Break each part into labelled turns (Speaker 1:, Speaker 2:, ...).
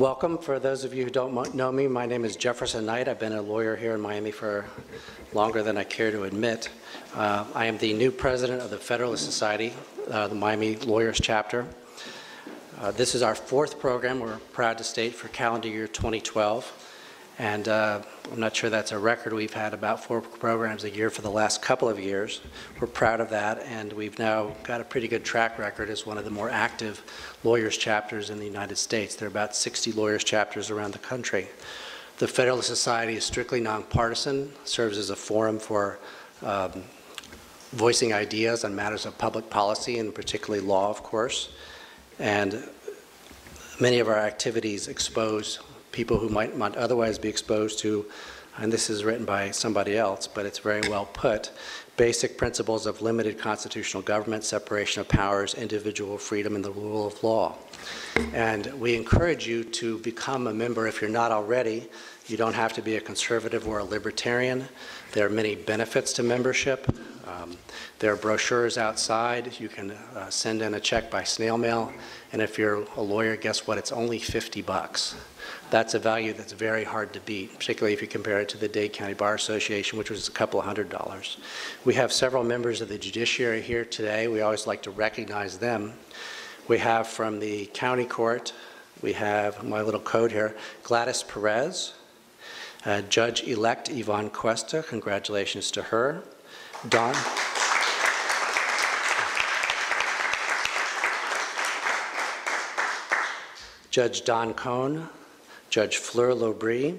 Speaker 1: Welcome. For those of you who don't know me, my name is Jefferson Knight. I've been a lawyer here in Miami for longer than I care to admit. Uh, I am the new president of the Federalist Society, uh, the Miami Lawyers Chapter. Uh, This is our fourth program, we're proud to state, for calendar year 2012. And uh, I'm not sure that's a record. We've had about four programs a year for the last couple of years. We're proud of that, and we've now got a pretty good track record as one of the more active lawyers chapters in the United States. There are about 60 lawyers chapters around the country. The Federalist Society is strictly nonpartisan, serves as a forum for um, voicing ideas on matters of public policy, and particularly law, of course. And many of our activities expose people who might not otherwise be exposed to, and this is written by somebody else, but it's very well put, basic principles of limited constitutional government, separation of powers, individual freedom, and the rule of law. And we encourage you to become a member if you're not already. You don't have to be a conservative or a libertarian. There are many benefits to membership. Um, There are brochures outside. You can uh, send in a check by snail mail. And if you're a lawyer, guess what? It's only 50 bucks. That's a value that's very hard to beat, particularly if you compare it to the Dade County Bar Association, which was a couple hundred dollars. We have several members of the judiciary here today. We always like to recognize them. We have from the county court, we have my little code here, Gladys Perez, uh, Judge-elect Yvonne Cuesta, congratulations to her. Don. Judge Don Cohn, Judge Fleur Lobree.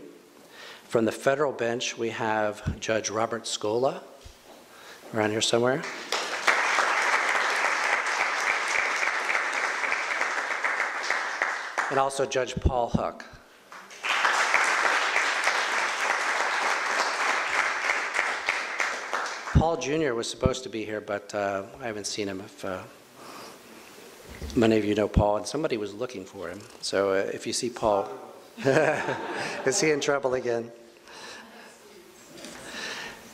Speaker 1: From the federal bench, we have Judge Robert Scola, around here somewhere. And also Judge Paul Huck. Paul Jr. was supposed to be here, but uh, I haven't seen him. If uh, Many of you know Paul, and somebody was looking for him. So uh, if you see Paul, is he in trouble again?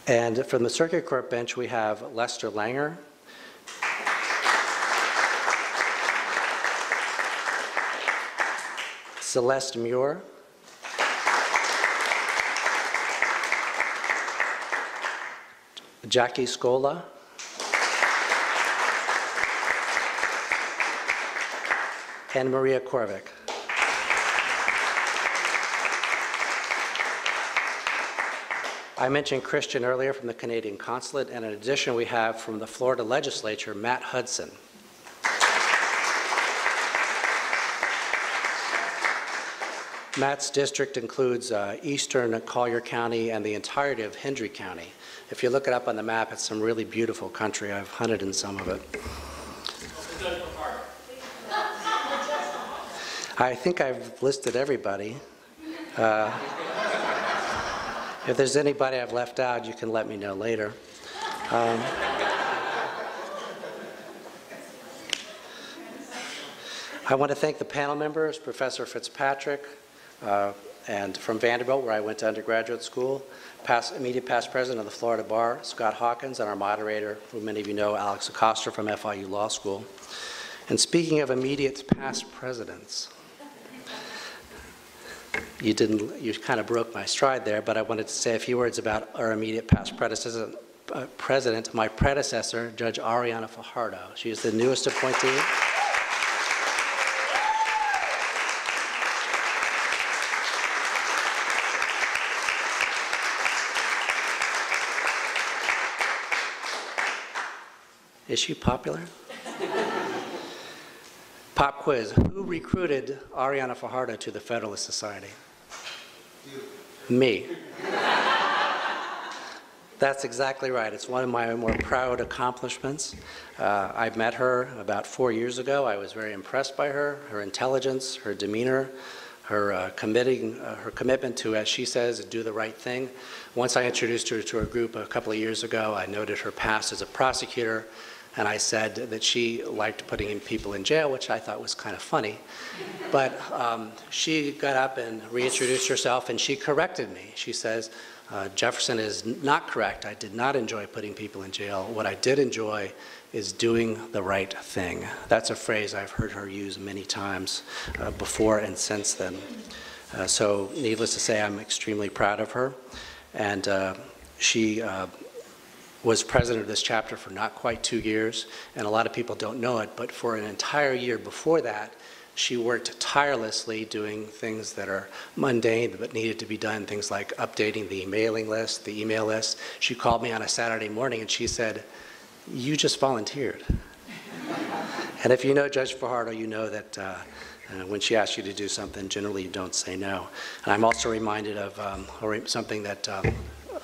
Speaker 1: And from the circuit court bench, we have Lester Langer. Celeste Muir. Jackie Scola. and Maria Korvick. I mentioned Christian earlier from the Canadian Consulate, and in addition, we have from the Florida Legislature, Matt Hudson. Matt's district includes uh, eastern Collier County and the entirety of Hendry County. If you look it up on the map, it's some really beautiful country. I've hunted in some of it. I think I've listed everybody. Uh, if there's anybody I've left out, you can let me know later. Um, I want to thank the panel members, Professor Fitzpatrick, uh, and from Vanderbilt, where I went to undergraduate school, past, immediate past president of the Florida Bar, Scott Hawkins, and our moderator, who many of you know, Alex Acosta from FIU Law School. And speaking of immediate past presidents, you didn't, you kind of broke my stride there, but I wanted to say a few words about our immediate past predecessor, uh, president, my predecessor, Judge Ariana Fajardo. She is the newest appointee. Is she popular? Pop quiz. Who recruited Ariana Fajardo to the Federalist Society? Me. That's exactly right. It's one of my more proud accomplishments. Uh, I met her about four years ago. I was very impressed by her, her intelligence, her demeanor, her uh, committing, uh, her commitment to, as she says, do the right thing. Once I introduced her to a group a couple of years ago, I noted her past as a prosecutor, and I said that she liked putting in people in jail, which I thought was kind of funny. But um, she got up and reintroduced herself, and she corrected me. She says, uh, Jefferson is not correct. I did not enjoy putting people in jail. What I did enjoy is doing the right thing. That's a phrase I've heard her use many times uh, before and since then. Uh, so needless to say, I'm extremely proud of her. And uh, she uh, was president of this chapter for not quite two years, and a lot of people don't know it, but for an entire year before that, she worked tirelessly doing things that are mundane but needed to be done, things like updating the mailing list, the email list. She called me on a Saturday morning and she said, you just volunteered. and if you know Judge Fajardo, you know that uh, uh, when she asks you to do something, generally you don't say no. And I'm also reminded of um, something that um,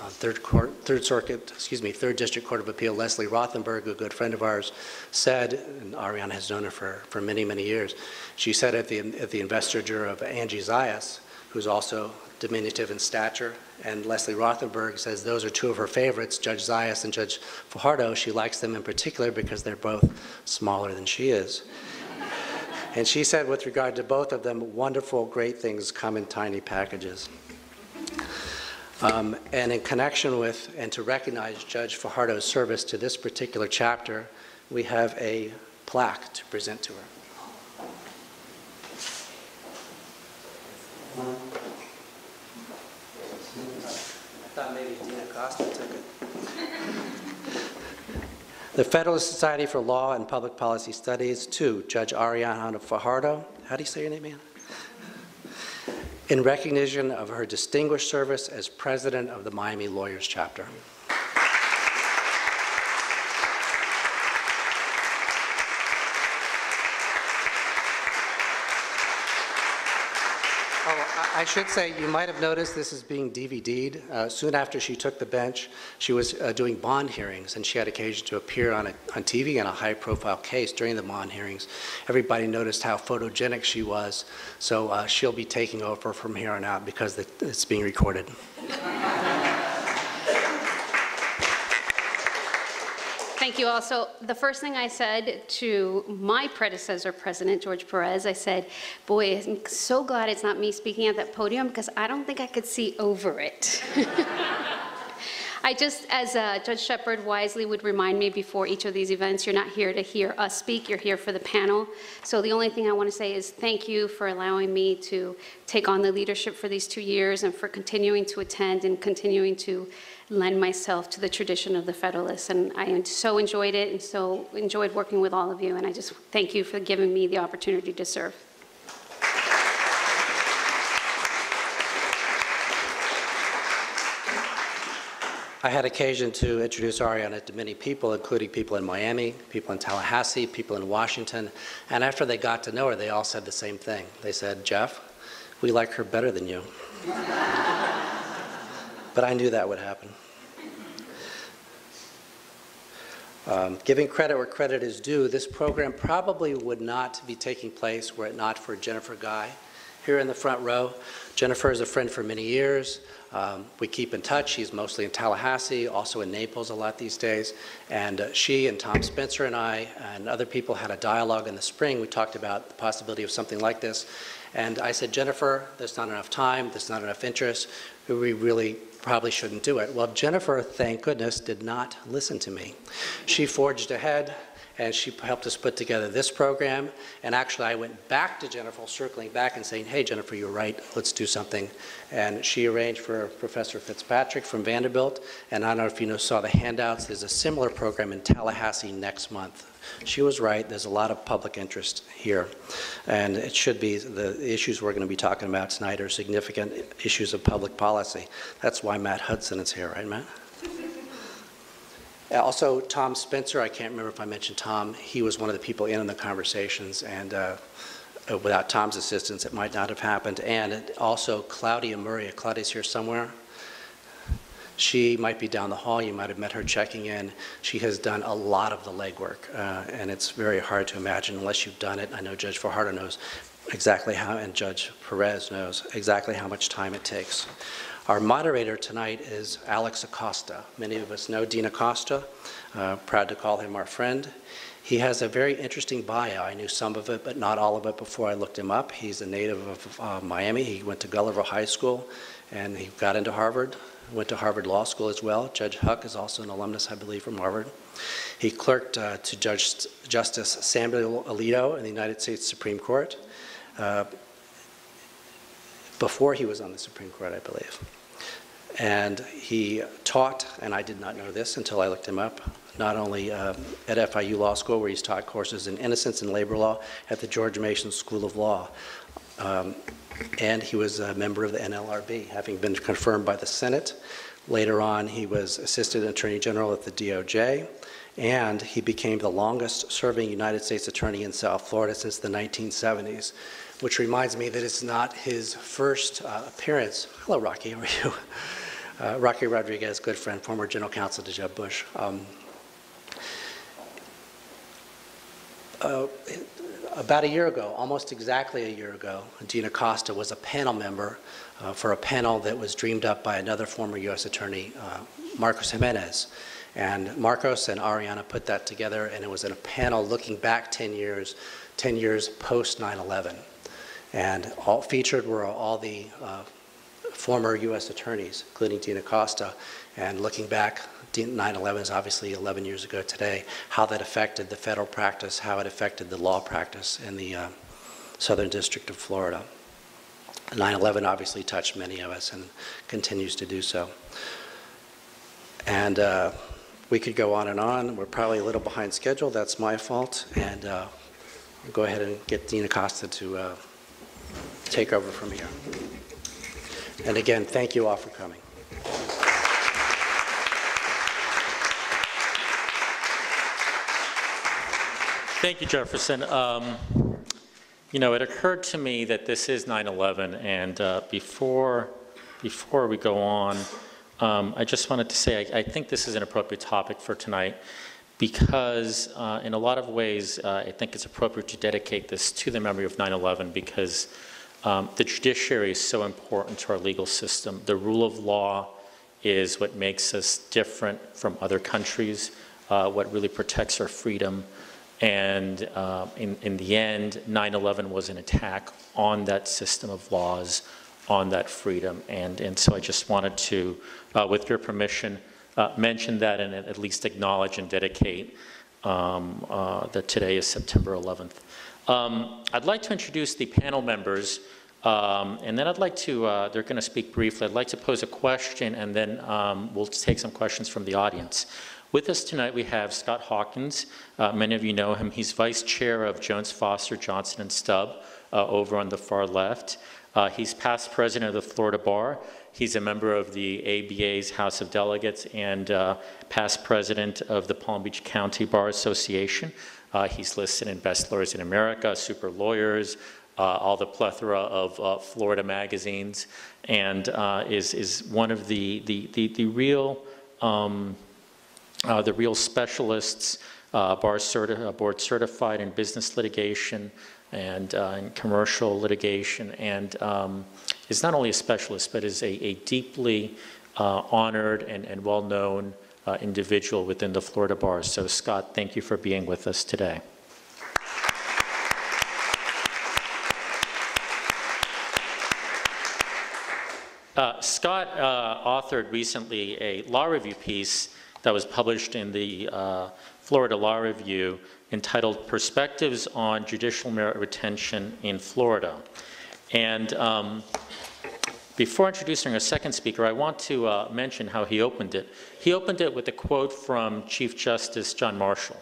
Speaker 1: uh, Third, Court, Third Circuit, excuse me, Third District Court of Appeal, Leslie Rothenberg, a good friend of ours, said, and Ariana has known her for, for many, many years, she said at the, at the investiture of Angie Zayas, who's also diminutive in stature, and Leslie Rothenberg says those are two of her favorites, Judge Zayas and Judge Fajardo. She likes them in particular because they're both smaller than she is. and she said with regard to both of them, wonderful, great things come in tiny packages. Um, and in connection with and to recognize Judge Fajardo's service to this particular chapter, we have a plaque to present to her. I thought maybe Dina Costa took it. The Federalist Society for Law and Public Policy Studies to Judge Ariana Fajardo. How do you say your name, man? In recognition of her distinguished service as president of the Miami Lawyers Chapter. I should say, you might have noticed this is being DVD'd. Uh, soon after she took the bench, she was uh, doing bond hearings, and she had occasion to appear on, a, on TV in a high-profile case during the bond hearings. Everybody noticed how photogenic she was, so uh, she'll be taking over from here on out because it's being recorded.
Speaker 2: Thank you all. So the first thing I said to my predecessor, President George Perez, I said, boy, I'm so glad it's not me speaking at that podium because I don't think I could see over it. I just, as uh, Judge Shepherd wisely would remind me before each of these events, you're not here to hear us speak, you're here for the panel. So the only thing I want to say is thank you for allowing me to take on the leadership for these two years and for continuing to attend and continuing to lend myself to the tradition of the Federalists. And I so enjoyed it and so enjoyed working with all of you. And I just thank you for giving me the opportunity to serve.
Speaker 1: I had occasion to introduce Ariana to many people, including people in Miami, people in Tallahassee, people in Washington. And after they got to know her, they all said the same thing. They said, Jeff, we like her better than you. But I knew that would happen. Um, giving credit where credit is due, this program probably would not be taking place were it not for Jennifer Guy here in the front row. Jennifer is a friend for many years. Um, we keep in touch. She's mostly in Tallahassee, also in Naples a lot these days. And uh, she and Tom Spencer and I and other people had a dialogue in the spring. We talked about the possibility of something like this. And I said, Jennifer, there's not enough time, there's not enough interest. We really probably shouldn't do it. Well, Jennifer, thank goodness, did not listen to me. She forged ahead and she helped us put together this program. And actually, I went back to Jennifer, circling back and saying, hey, Jennifer, you're right, let's do something. And she arranged for Professor Fitzpatrick from Vanderbilt. And I don't know if you know, saw the handouts, there's a similar program in Tallahassee next month. She was right, there's a lot of public interest here. And it should be, the issues we're going to be talking about tonight are significant issues of public policy. That's why Matt Hudson is here, right, Matt? Also, Tom Spencer, I can't remember if I mentioned Tom, he was one of the people in, on the conversations, and uh, uh, without Tom's assistance, it might not have happened. And also, Claudia Murray, Claudia's here somewhere. She might be down the hall. You might have met her checking in. She has done a lot of the legwork, uh, and it's very hard to imagine unless you've done it. I know Judge Fajardo knows exactly how, and Judge Perez knows exactly how much time it takes. Our moderator tonight is Alex Acosta. Many of us know Dean Acosta, uh, proud to call him our friend. He has a very interesting bio. I knew some of it, but not all of it before I looked him up. He's a native of uh, Miami. He went to Gulliver High School, and he got into Harvard, went to Harvard Law School as well. Judge Huck is also an alumnus, I believe, from Harvard. He clerked uh, to Judge Justice Samuel Alito in the United States Supreme Court uh, before he was on the Supreme Court, I believe. And he taught, and I did not know this until I looked him up, not only uh, at FIU Law School, where he's taught courses in innocence and labor law at the George Mason School of Law. Um, and he was a member of the NLRB, having been confirmed by the Senate. Later on, he was Assistant Attorney General at the DOJ, and he became the longest serving United States Attorney in South Florida since the 1970s, which reminds me that it's not his first uh, appearance. Hello, Rocky, how are you? Uh, Rocky Rodriguez, good friend, former General Counsel to Jeb Bush. Um, uh, about a year ago, almost exactly a year ago, Dean Acosta was a panel member uh, for a panel that was dreamed up by another former U.S. Attorney, uh, Marcos Jimenez. And Marcos and Ariana put that together, and it was in a panel looking back 10 years, 10 years post 9/11. And all featured were all the uh, former U.S. attorneys, including Dean Acosta, and looking back 9/11 is obviously 11 years ago today, how that affected the federal practice, how it affected the law practice in the uh, Southern District of Florida. 9/11 obviously touched many of us and continues to do so. And uh, we could go on and on. We're probably a little behind schedule. That's my fault. And uh, go ahead and get Dean Acosta to uh, take over from here. And again, thank you all for coming.
Speaker 3: Thank you, Jefferson. Um, you know, it occurred to me that this is 9/11, and uh, before before we go on, um, I just wanted to say I, I, think this is an appropriate topic for tonight because, uh, in a lot of ways, uh, I think it's appropriate to dedicate this to the memory of 9/11 because um, the judiciary is so important to our legal system. The rule of law is what makes us different from other countries, uh, what really protects our freedom. And uh, in, in the end, 9-11 was an attack on that system of laws, on that freedom. And, and so I just wanted to, uh, with your permission, uh, mention that and at least acknowledge and dedicate um, uh, that today is September 11th. Um, I'd like to introduce the panel members, um, and then I'd like to, uh, they're going to speak briefly. I'd like to pose a question, and then um, we'll take some questions from the audience. With us tonight, we have Scott Hawkins. Uh, many of you know him. He's vice chair of Jones Foster Johnston and Stubbs uh, over on the far left. Uh, he's past president of the Florida Bar. He's a member of the ABA's House of Delegates and uh, past president of the Palm Beach County Bar Association. Uh, he's listed in Best Lawyers in America, Super Lawyers, uh, all the plethora of Florida magazines, and is, is one of the, the, the, the real um, uh, the real specialists, uh, bar certi uh, board certified in business litigation and uh, in commercial litigation, and um, is not only a specialist, but is a, a deeply uh, honored and, and well-known uh, individual within the Florida bar. So Scott, thank you for being with us today. Uh, Scott uh, authored recently a law review piece that was published in the uh, Florida Law Review entitled Perspectives on Judicial Merit Retention in Florida. And um, before introducing our second speaker, I want to uh, mention how he opened it. He opened it with a quote from Chief Justice John Marshall.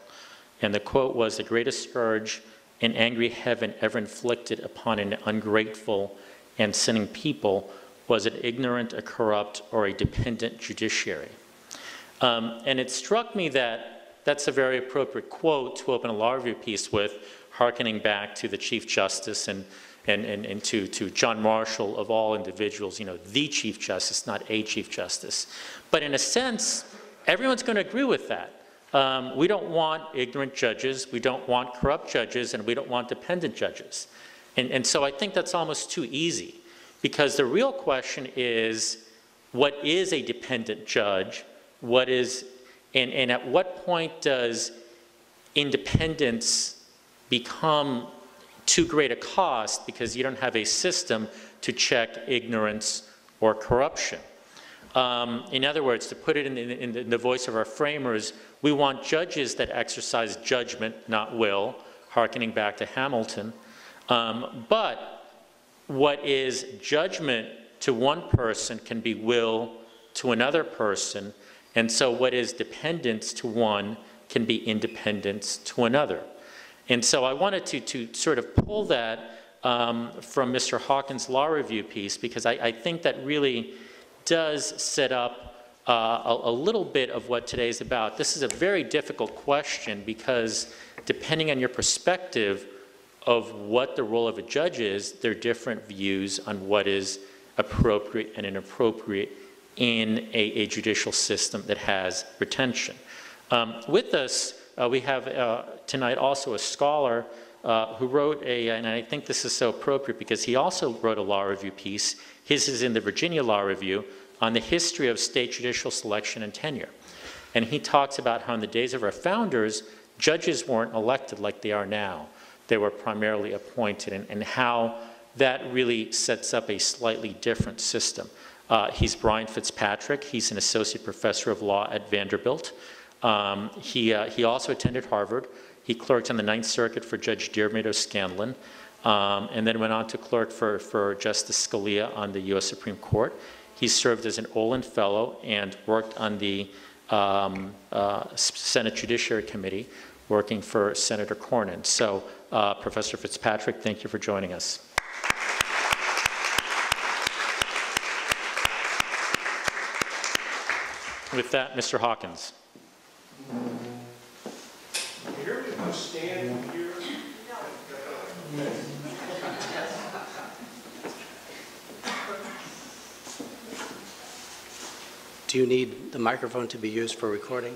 Speaker 3: And the quote was, the greatest scourge in angry heaven ever inflicted upon an ungrateful and sinning people was an ignorant, a corrupt, or a dependent judiciary. Um, and it struck me that that's a very appropriate quote to open a law review piece with, hearkening back to the Chief Justice and, and, and, and to, to John Marshall of all individuals, you know, the Chief Justice, not a Chief Justice. But in a sense, everyone's going to agree with that. Um, we don't want ignorant judges, we don't want corrupt judges, and we don't want dependent judges. And, and so I think that's almost too easy because the real question is what is a dependent judge, what is, and, and at what point does independence become too great a cost because you don't have a system to check ignorance or corruption. Um, in other words, to put it in, in, in the voice of our framers, we want judges that exercise judgment, not will, hearkening back to Hamilton. Um, but what is judgment to one person can be will to another person, and so what is dependence to one can be independence to another. And so I wanted to, to sort of pull that um, from Mr. Hawkins' law review piece because I, I think that really does set up uh, a, a little bit of what today is about. This is a very difficult question because depending on your perspective of what the role of a judge is, there are different views on what is appropriate and inappropriate in a, a judicial system that has retention. Um, with us, uh, we have uh, tonight also a scholar uh, who wrote a, and I think this is so appropriate because he also wrote a law review piece. His is in the Virginia Law Review on the history of state judicial selection and tenure. And he talks about how in the days of our founders, judges weren't elected like they are now. They were primarily appointed, and, and how that really sets up a slightly different system. Uh, he's Brian Fitzpatrick. He's an associate professor of law at Vanderbilt. Um, he, uh, he also attended Harvard. He clerked on the Ninth Circuit for Judge Diarmuid O'Scannlain, um, and then went on to clerk for, for Justice Scalia on the U.S. Supreme Court. He served as an Olin Fellow and worked on the um, uh, Senate Judiciary Committee, working for Senator Cornyn. So, uh, Professor Fitzpatrick, thank you for joining us. With that, Mr. Hawkins.
Speaker 1: Do you need the microphone to be used for recording?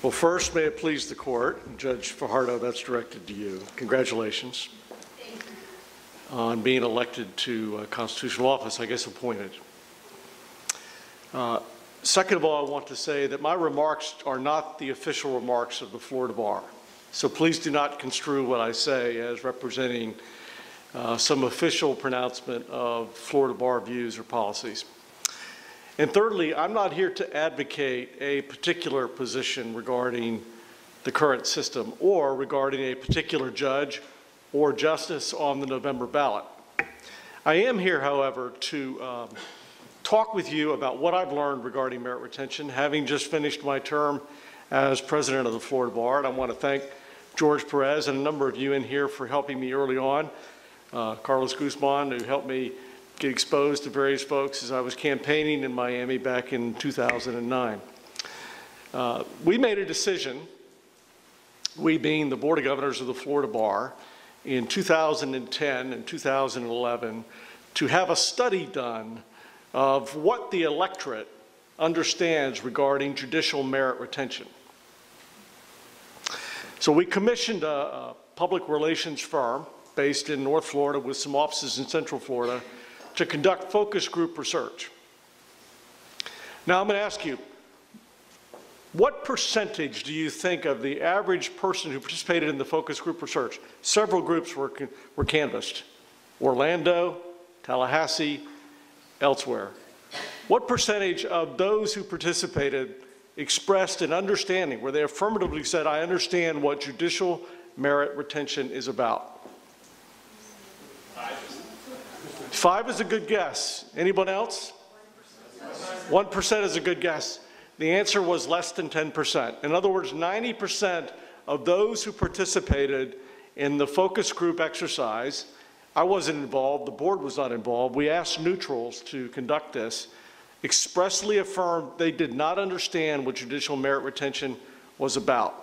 Speaker 4: Well, first, may it please the court, Judge Fajardo, that's directed to you. Congratulations on being elected to a constitutional office, I guess appointed. Uh, Second of all, I want to say that my remarks are not the official remarks of the Florida Bar. So please do not construe what I say as representing uh, some official pronouncement of Florida Bar views or policies. And thirdly, I'm not here to advocate a particular position regarding the current system or regarding a particular judge or justice on the November ballot. I am here, however, to um, talk with you about what I've learned regarding merit retention, having just finished my term as president of the Florida Bar. And I want to thank George Perez and a number of you in here for helping me early on. Uh, Carlos Guzman, who helped me get exposed to various folks as I was campaigning in Miami back in 2009. Uh, we made a decision, we being the Board of Governors of the Florida Bar, in 2010 and 2011 to have a study done of what the electorate understands regarding judicial merit retention. So we commissioned a, a, public relations firm based in North Florida with some offices in Central Florida to conduct focus group research. Now I'm going to ask you, what percentage do you think of the average person who participated in the focus group research? Several groups were, were canvassed. Orlando, Tallahassee, elsewhere. What percentage of those who participated expressed an understanding where they affirmatively said, I understand what judicial merit retention is about? Five is a good guess. Anyone else? 1% is a good guess. The answer was less than 10%. In other words, 90% of those who participated in the focus group exercise I wasn't involved, the board was not involved. We asked neutrals to conduct this, expressly affirmed they did not understand what judicial merit retention was about.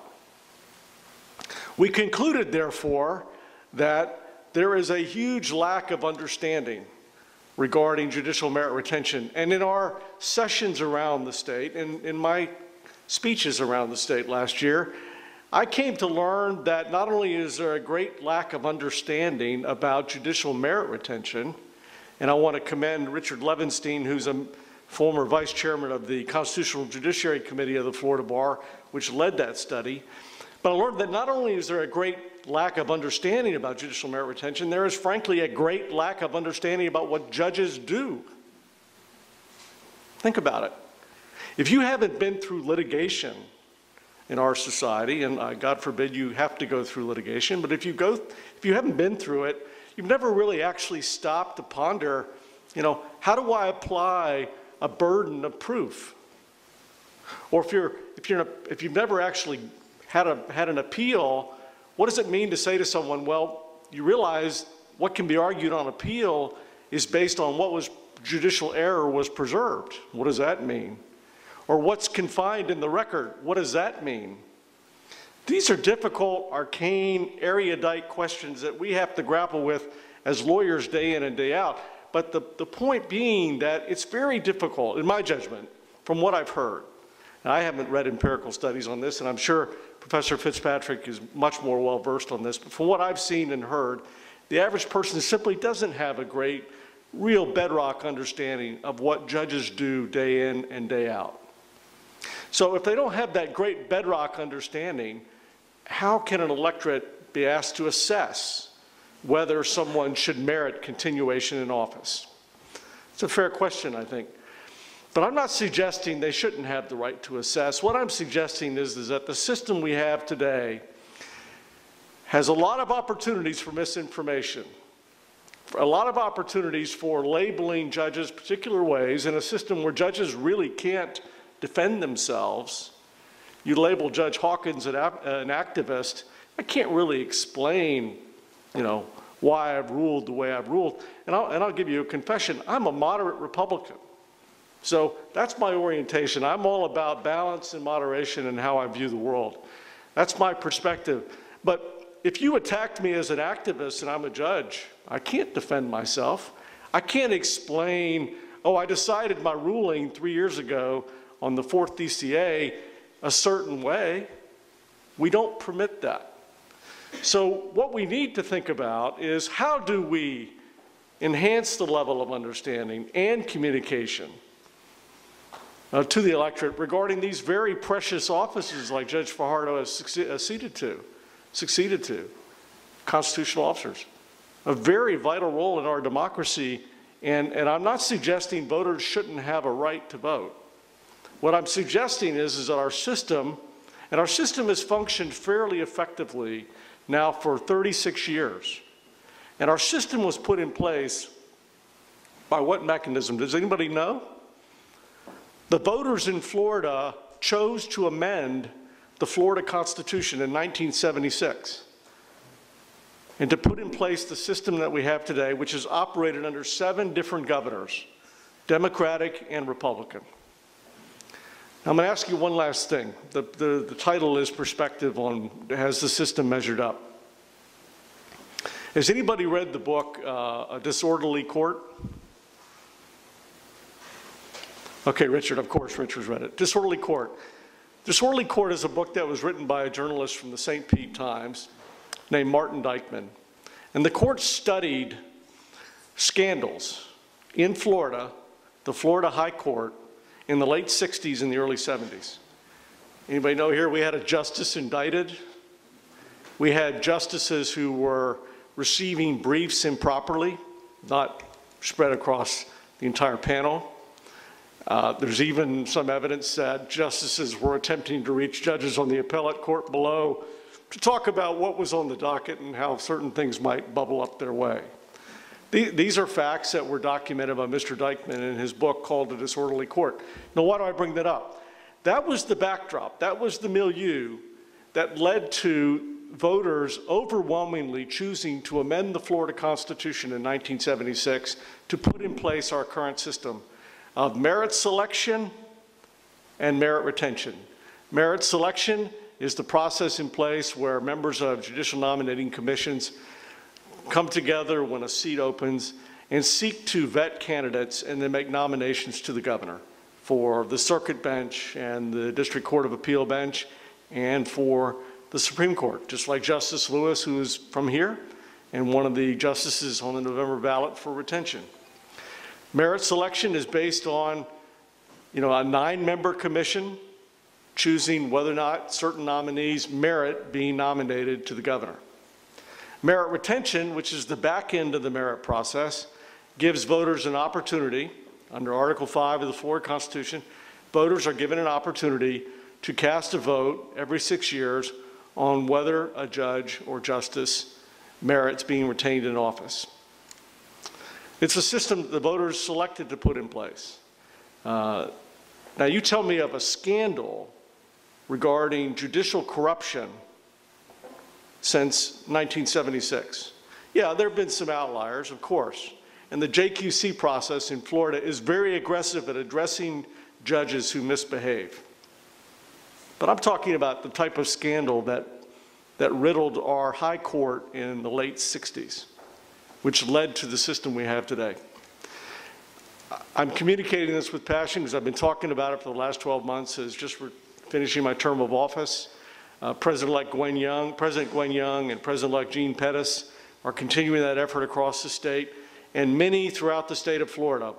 Speaker 4: We concluded, therefore, that there is a huge lack of understanding regarding judicial merit retention. And in our sessions around the state, and in my speeches around the state last year, I came to learn that not only is there a great lack of understanding about judicial merit retention, and I want to commend Richard Levenstein, who's a former vice chairman of the Constitutional Judiciary Committee of the Florida Bar, which led that study. But I learned that not only is there a great lack of understanding about judicial merit retention, there is frankly a great lack of understanding about what judges do. Think about it. If you haven't been through litigation in our society, and uh, God forbid you have to go through litigation, but if you go, if you haven't been through it, you've never really actually stopped to ponder, you know, how do I apply a burden of proof? Or if you're, if, you're, if you've never actually had a, had an appeal, what does it mean to say to someone, well, you realize what can be argued on appeal is based on what was judicial error was preserved. What does that mean? Or what's confined in the record? What does that mean? These are difficult, arcane, erudite questions that we have to grapple with as lawyers day in and day out. But the, the point being that it's very difficult, in my judgment, from what I've heard. And I haven't read empirical studies on this, and I'm sure Professor Fitzpatrick is much more well versed on this. But from what I've seen and heard, the average person simply doesn't have a great, real bedrock understanding of what judges do day in and day out. So if they don't have that great bedrock understanding, how can an electorate be asked to assess whether someone should merit continuation in office? It's a fair question, I think. But I'm not suggesting they shouldn't have the right to assess. What I'm suggesting is, is that the system we have today has a lot of opportunities for misinformation, a lot of opportunities for labeling judges particular ways in a system where judges really can't defend themselves. You label Judge Hawkins an, uh, an activist. I can't really explain, you know, why I've ruled the way I've ruled. And I'll, and I'll give you a confession. I'm a moderate Republican. So that's my orientation. I'm all about balance and moderation and how I view the world. That's my perspective. But if you attacked me as an activist and I'm a judge, I can't defend myself. I can't explain, oh, I decided my ruling three years ago on the fourth DCA a certain way. We don't permit that. So what we need to think about is how do we enhance the level of understanding and communication uh, to the electorate regarding these very precious offices like Judge Fajardo has succeeded to, succeeded to, constitutional officers. A very vital role in our democracy, and, and I'm not suggesting voters shouldn't have a right to vote. What I'm suggesting is, is that our system, and our system has functioned fairly effectively now for 36 years. And our system was put in place by what mechanism? Does anybody know? The voters in Florida chose to amend the Florida Constitution in 1976 and to put in place the system that we have today, which is operated under seven different governors, Democratic and Republican. I'm going to ask you one last thing. The, the, the title is Perspective on Has the System Measured Up? Has anybody read the book, uh, A Disorderly Court? Okay, Richard, of course, Richard's read it. Disorderly Court. Disorderly Court is a book that was written by a journalist from the St. Pete Times named Martin Dyckman. And the court studied scandals in Florida, the Florida High Court, in the late 60s and the early 70s. Anybody know here we had a justice indicted? We had justices who were receiving briefs improperly, not spread across the entire panel. Uh, there's even some evidence that justices were attempting to reach judges on the appellate court below to talk about what was on the docket and how certain things might bubble up their way. These are facts that were documented by Mr. Dyckman in his book called The Disorderly Court. Now, why do I bring that up? That was the backdrop, that was the milieu that led to voters overwhelmingly choosing to amend the Florida Constitution in 1976 to put in place our current system of merit selection and merit retention. Merit selection is the process in place where members of judicial nominating commissions come together when a seat opens and seek to vet candidates and then make nominations to the governor for the circuit bench and the district court of appeal bench and for the Supreme Court, just like Justice Lewis, who is from here, and one of the justices on the November ballot for retention. Merit selection is based on, you know, a nine-member commission choosing whether or not certain nominees merit being nominated to the governor. Merit retention, which is the back end of the merit process, gives voters an opportunity, under Article 5 of the Florida Constitution, voters are given an opportunity to cast a vote every six years on whether a judge or justice merits being retained in office. It's a system that the voters selected to put in place. Uh, Now, you tell me of a scandal regarding judicial corruption since 1976. Yeah, there have been some outliers, of course. And the JQC process in Florida is very aggressive at addressing judges who misbehave. But I'm talking about the type of scandal that, that riddled our high court in the late 60s, which led to the system we have today. I'm communicating this with passion because I've been talking about it for the last 12 months as just finishing my term of office. Uh, President-elect Gwynne Young, President Gwynne Young and President-elect Gene Pettis are continuing that effort across the state, and many throughout the state of Florida.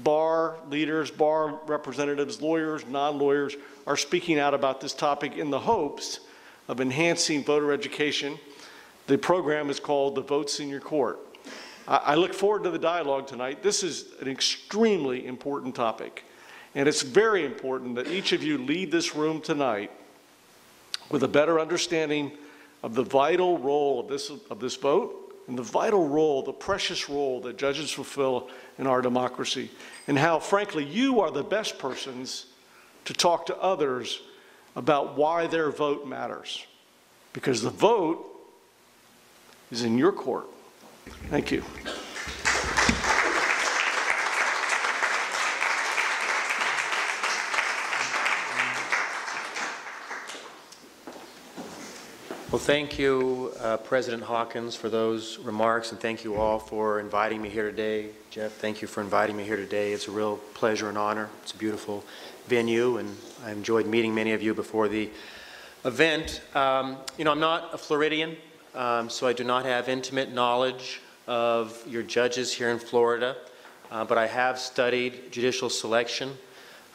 Speaker 4: Bar leaders, bar representatives, lawyers, non-lawyers are speaking out about this topic in the hopes of enhancing voter education. The program is called the Votes in Your Court. I, I look forward to the dialogue tonight. This is an extremely important topic. And it's very important that each of you leave this room tonight with a better understanding of the vital role of this, of this vote and the vital role, the precious role that judges fulfill in our democracy, and how, frankly, you are the best persons to talk to others about why their vote matters. Because the vote is in your court. Thank you.
Speaker 5: Well, thank you, uh, President Hawkins, for those remarks, and thank you all for inviting me here today. Jeff, thank you for inviting me here today. It's a real pleasure and honor. It's a beautiful venue, and I enjoyed meeting many of you before the event. Um, You know, I'm not a Floridian, um, so I do not have intimate knowledge of your judges here in Florida, uh, but I have studied judicial selection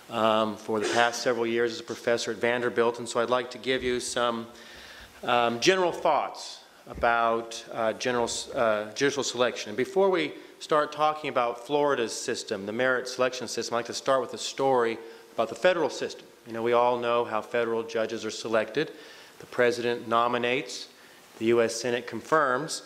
Speaker 5: um, for the past several years as a professor at Vanderbilt, and so I'd like to give you some um, general thoughts about uh, general, uh, judicial selection. And before we start talking about Florida's system, the merit selection system, I'd like to start with a story about the federal system. You know, we all know how federal judges are selected. The president nominates, the U.S. Senate confirms.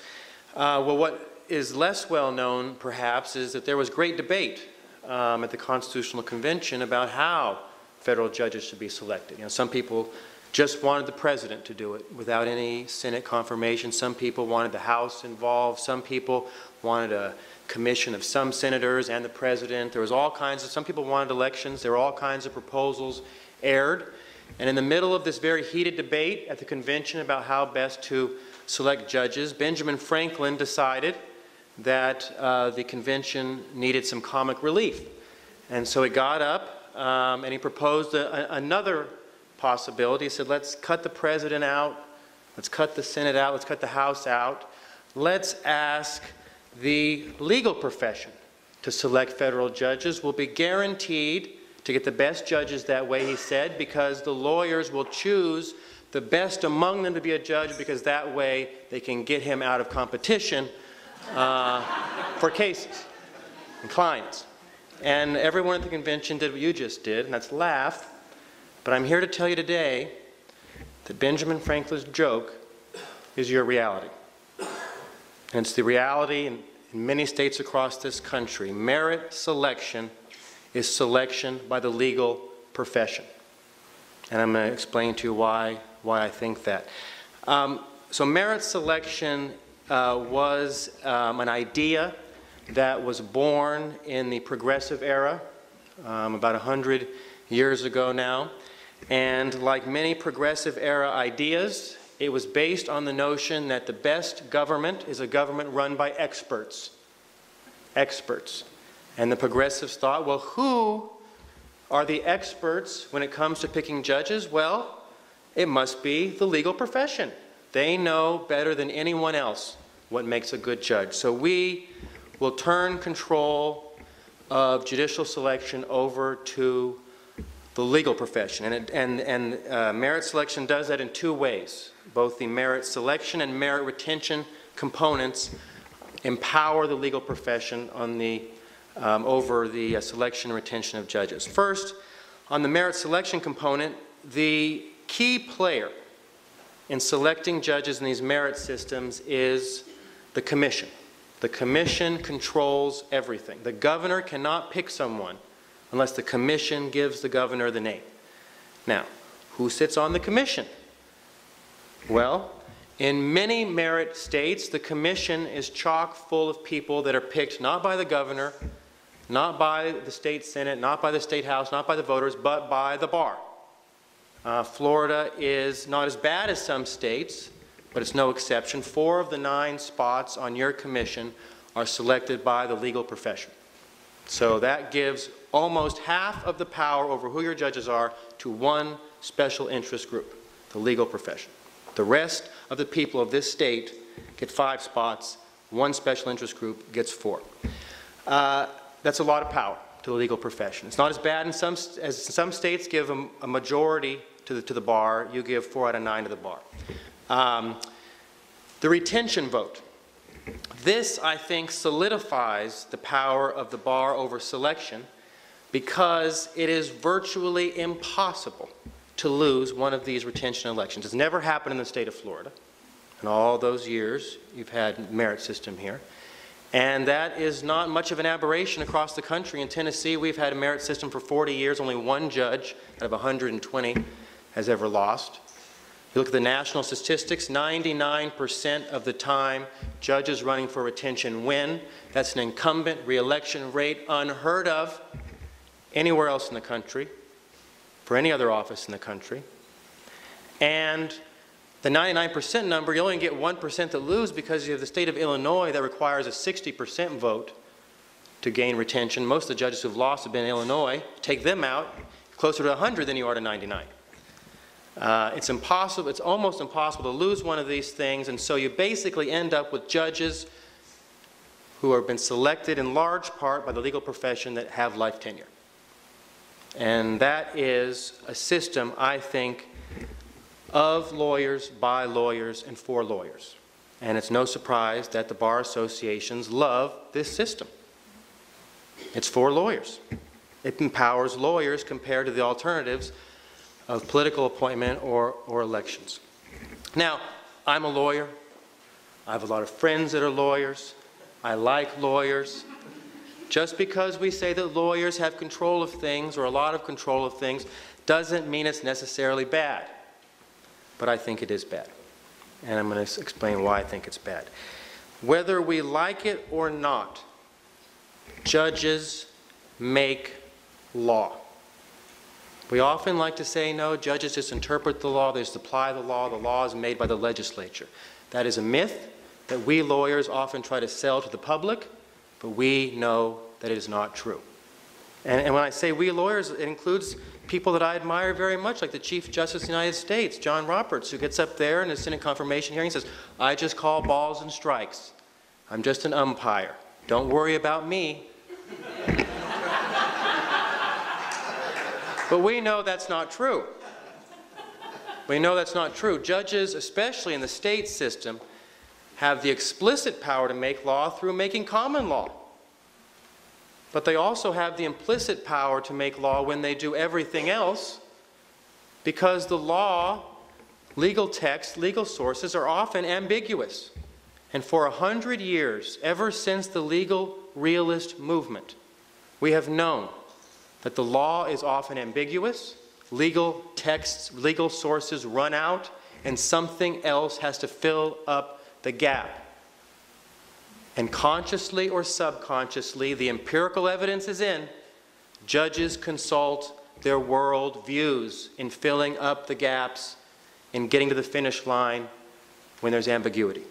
Speaker 5: Uh, well, what is less well known, perhaps, is that there was great debate um, at the Constitutional Convention about how federal judges should be selected. You know, some people just wanted the president to do it without any Senate confirmation. Some people wanted the House involved. Some people wanted a commission of some senators and the president. There was all kinds of, some people wanted elections. There were all kinds of proposals aired. And in the middle of this very heated debate at the convention about how best to select judges, Benjamin Franklin decided that uh, the convention needed some comic relief. And so he got up um, and he proposed a, a, another possibility. He said, let's cut the president out, let's cut the Senate out, let's cut the House out. Let's ask the legal profession to select federal judges. We'll be guaranteed to get the best judges that way, he said, because the lawyers will choose the best among them to be a judge because that way they can get him out of competition uh, for cases and clients. And everyone at the convention did what you just did, and that's laugh. But I'm here to tell you today that Benjamin Franklin's joke is your reality. And it's the reality in, in many states across this country. Merit selection is selection by the legal profession. And I'm going to explain to you why, why I think that. Um, so merit selection uh, was um, an idea that was born in the progressive era, um, about 100 years ago now. And like many progressive era ideas, it was based on the notion that the best government is a government run by experts. Experts. And the progressives thought, well, who are the experts when it comes to picking judges? Well, it must be the legal profession. They know better than anyone else what makes a good judge. So we will turn control of judicial selection over to the legal profession. And, it, and, and uh, merit selection does that in two ways. Both the merit selection and merit retention components empower the legal profession on the, um, over the uh, selection and retention of judges. First, on the merit selection component, the key player in selecting judges in these merit systems is the commission. The commission controls everything. The governor cannot pick someone unless the commission gives the governor the name. Now, who sits on the commission? Well, in many merit states, the commission is chock full of people that are picked not by the governor, not by the state senate, not by the state house, not by the voters, but by the bar. Uh, Florida is not as bad as some states, but it's no exception. Four of the nine spots on your commission are selected by the legal profession. So that gives almost half of the power over who your judges are to one special interest group, the legal profession. The rest of the people of this state get five spots, one special interest group gets four. Uh, that's a lot of power to the legal profession. It's not as bad in some, as some states give a, a majority to the, to the bar, you give four out of nine to the bar. Um, the retention vote. This, I think, solidifies the power of the bar over selection because it is virtually impossible to lose one of these retention elections. It's never happened in the state of Florida. In all those years, you've had merit system here. And that is not much of an aberration across the country. In Tennessee, we've had a merit system for 40 years. Only one judge out of 120 has ever lost. You look at the national statistics, 99% of the time judges running for retention win. That's an incumbent reelection rate unheard of anywhere else in the country, for any other office in the country. And the 99% number, you only get 1% that lose because you have the state of Illinois that requires a 60% vote to gain retention. Most of the judges who've lost have been in Illinois. Take them out, closer to 100 than you are to 99. Uh, it's impossible, it's almost impossible to lose one of these things, and so you basically end up with judges who have been selected in large part by the legal profession that have life tenure. And that is a system, I think, of lawyers, by lawyers, and for lawyers. And it's no surprise that the bar associations love this system. It's for lawyers. It empowers lawyers compared to the alternatives of political appointment or, or elections. Now, I'm a lawyer. I have a lot of friends that are lawyers. I like lawyers. Just because we say that lawyers have control of things or a lot of control of things doesn't mean it's necessarily bad. But I think it is bad. And I'm going to explain why I think it's bad. Whether we like it or not, judges make law. We often like to say, no, judges just interpret the law, they just apply the law, the law is made by the legislature. That is a myth that we lawyers often try to sell to the public, but we know that it is not true. And, and when I say we lawyers, it includes people that I admire very much, like the Chief Justice of the United States, John Roberts, who gets up there in a Senate confirmation hearing and says, I just call balls and strikes. I'm just an umpire. Don't worry about me. But we know that's not true. We know that's not true. Judges, especially in the state system, have the explicit power to make law through making common law. But they also have the implicit power to make law when they do everything else because the law, legal texts, legal sources are often ambiguous. And for a hundred years, ever since the legal realist movement, we have known that the law is often ambiguous, legal texts, legal sources run out, and something else has to fill up the gap. And consciously or subconsciously, the empirical evidence is in, judges consult their world views in filling up the gaps in getting to the finish line when there's ambiguity.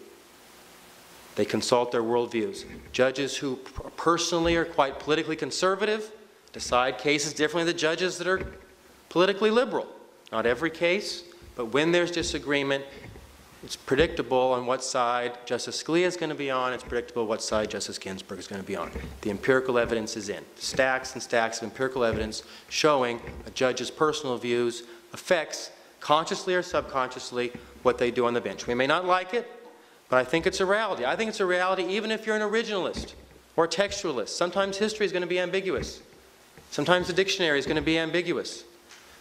Speaker 5: They consult their worldviews. Judges who personally are quite politically conservative decide cases differently than judges that are politically liberal. Not every case, But when there's disagreement, it's predictable on what side Justice Scalia is going to be on. It's predictable what side Justice Ginsburg is going to be on. The empirical evidence is in. Stacks and stacks of empirical evidence showing a judge's personal views affects, consciously or subconsciously, what they do on the bench. We may not like it, but I think it's a reality. I think it's a reality even if you're an originalist or textualist. Sometimes history is going to be ambiguous. Sometimes the dictionary is going to be ambiguous.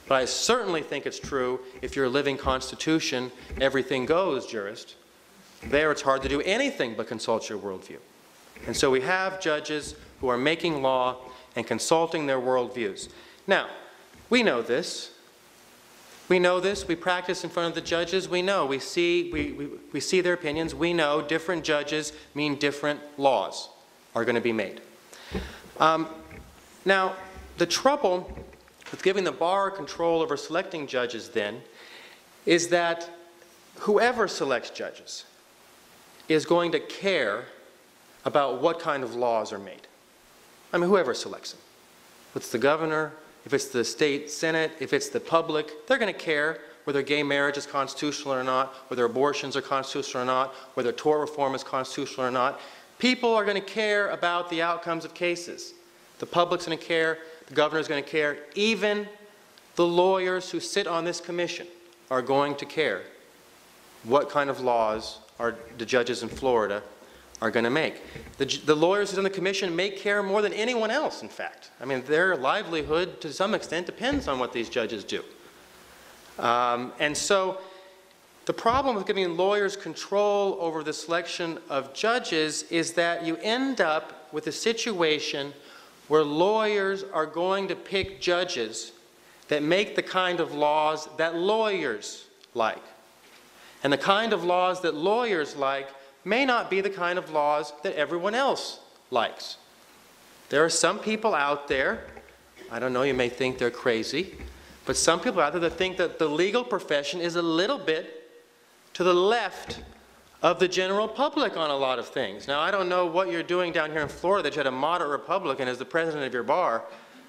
Speaker 5: But I certainly think it's true if you're a living constitution, everything goes jurist. There it's hard to do anything but consult your worldview. And so we have judges who are making law and consulting their worldviews. Now, we know this. We know this. We practice in front of the judges. We know. We see, we, we, we see their opinions. We know different judges mean different laws are going to be made. Um, now, the trouble with giving the bar control over selecting judges then is that whoever selects judges is going to care about what kind of laws are made. I mean, whoever selects them. If it's the governor, if it's the state senate, if it's the public, they're going to care whether gay marriage is constitutional or not, whether abortions are constitutional or not, whether tort reform is constitutional or not. People are going to care about the outcomes of cases. The public's going to care, the governor is going to care, even the lawyers who sit on this commission are going to care what kind of laws are the judges in Florida are going to make. The, the lawyers sit on the commission may care more than anyone else, in fact. I mean, their livelihood, to some extent, depends on what these judges do. Um, and so, the problem with giving lawyers control over the selection of judges is that you end up with a situation where lawyers are going to pick judges that make the kind of laws that lawyers like. And the kind of laws that lawyers like may not be the kind of laws that everyone else likes. There are some people out there, I don't know, you may think they're crazy, but some people out there that think that the legal profession is a little bit to the left of the general public on a lot of things. Now, I don't know what you're doing down here in Florida that you had a moderate Republican as the president of your bar.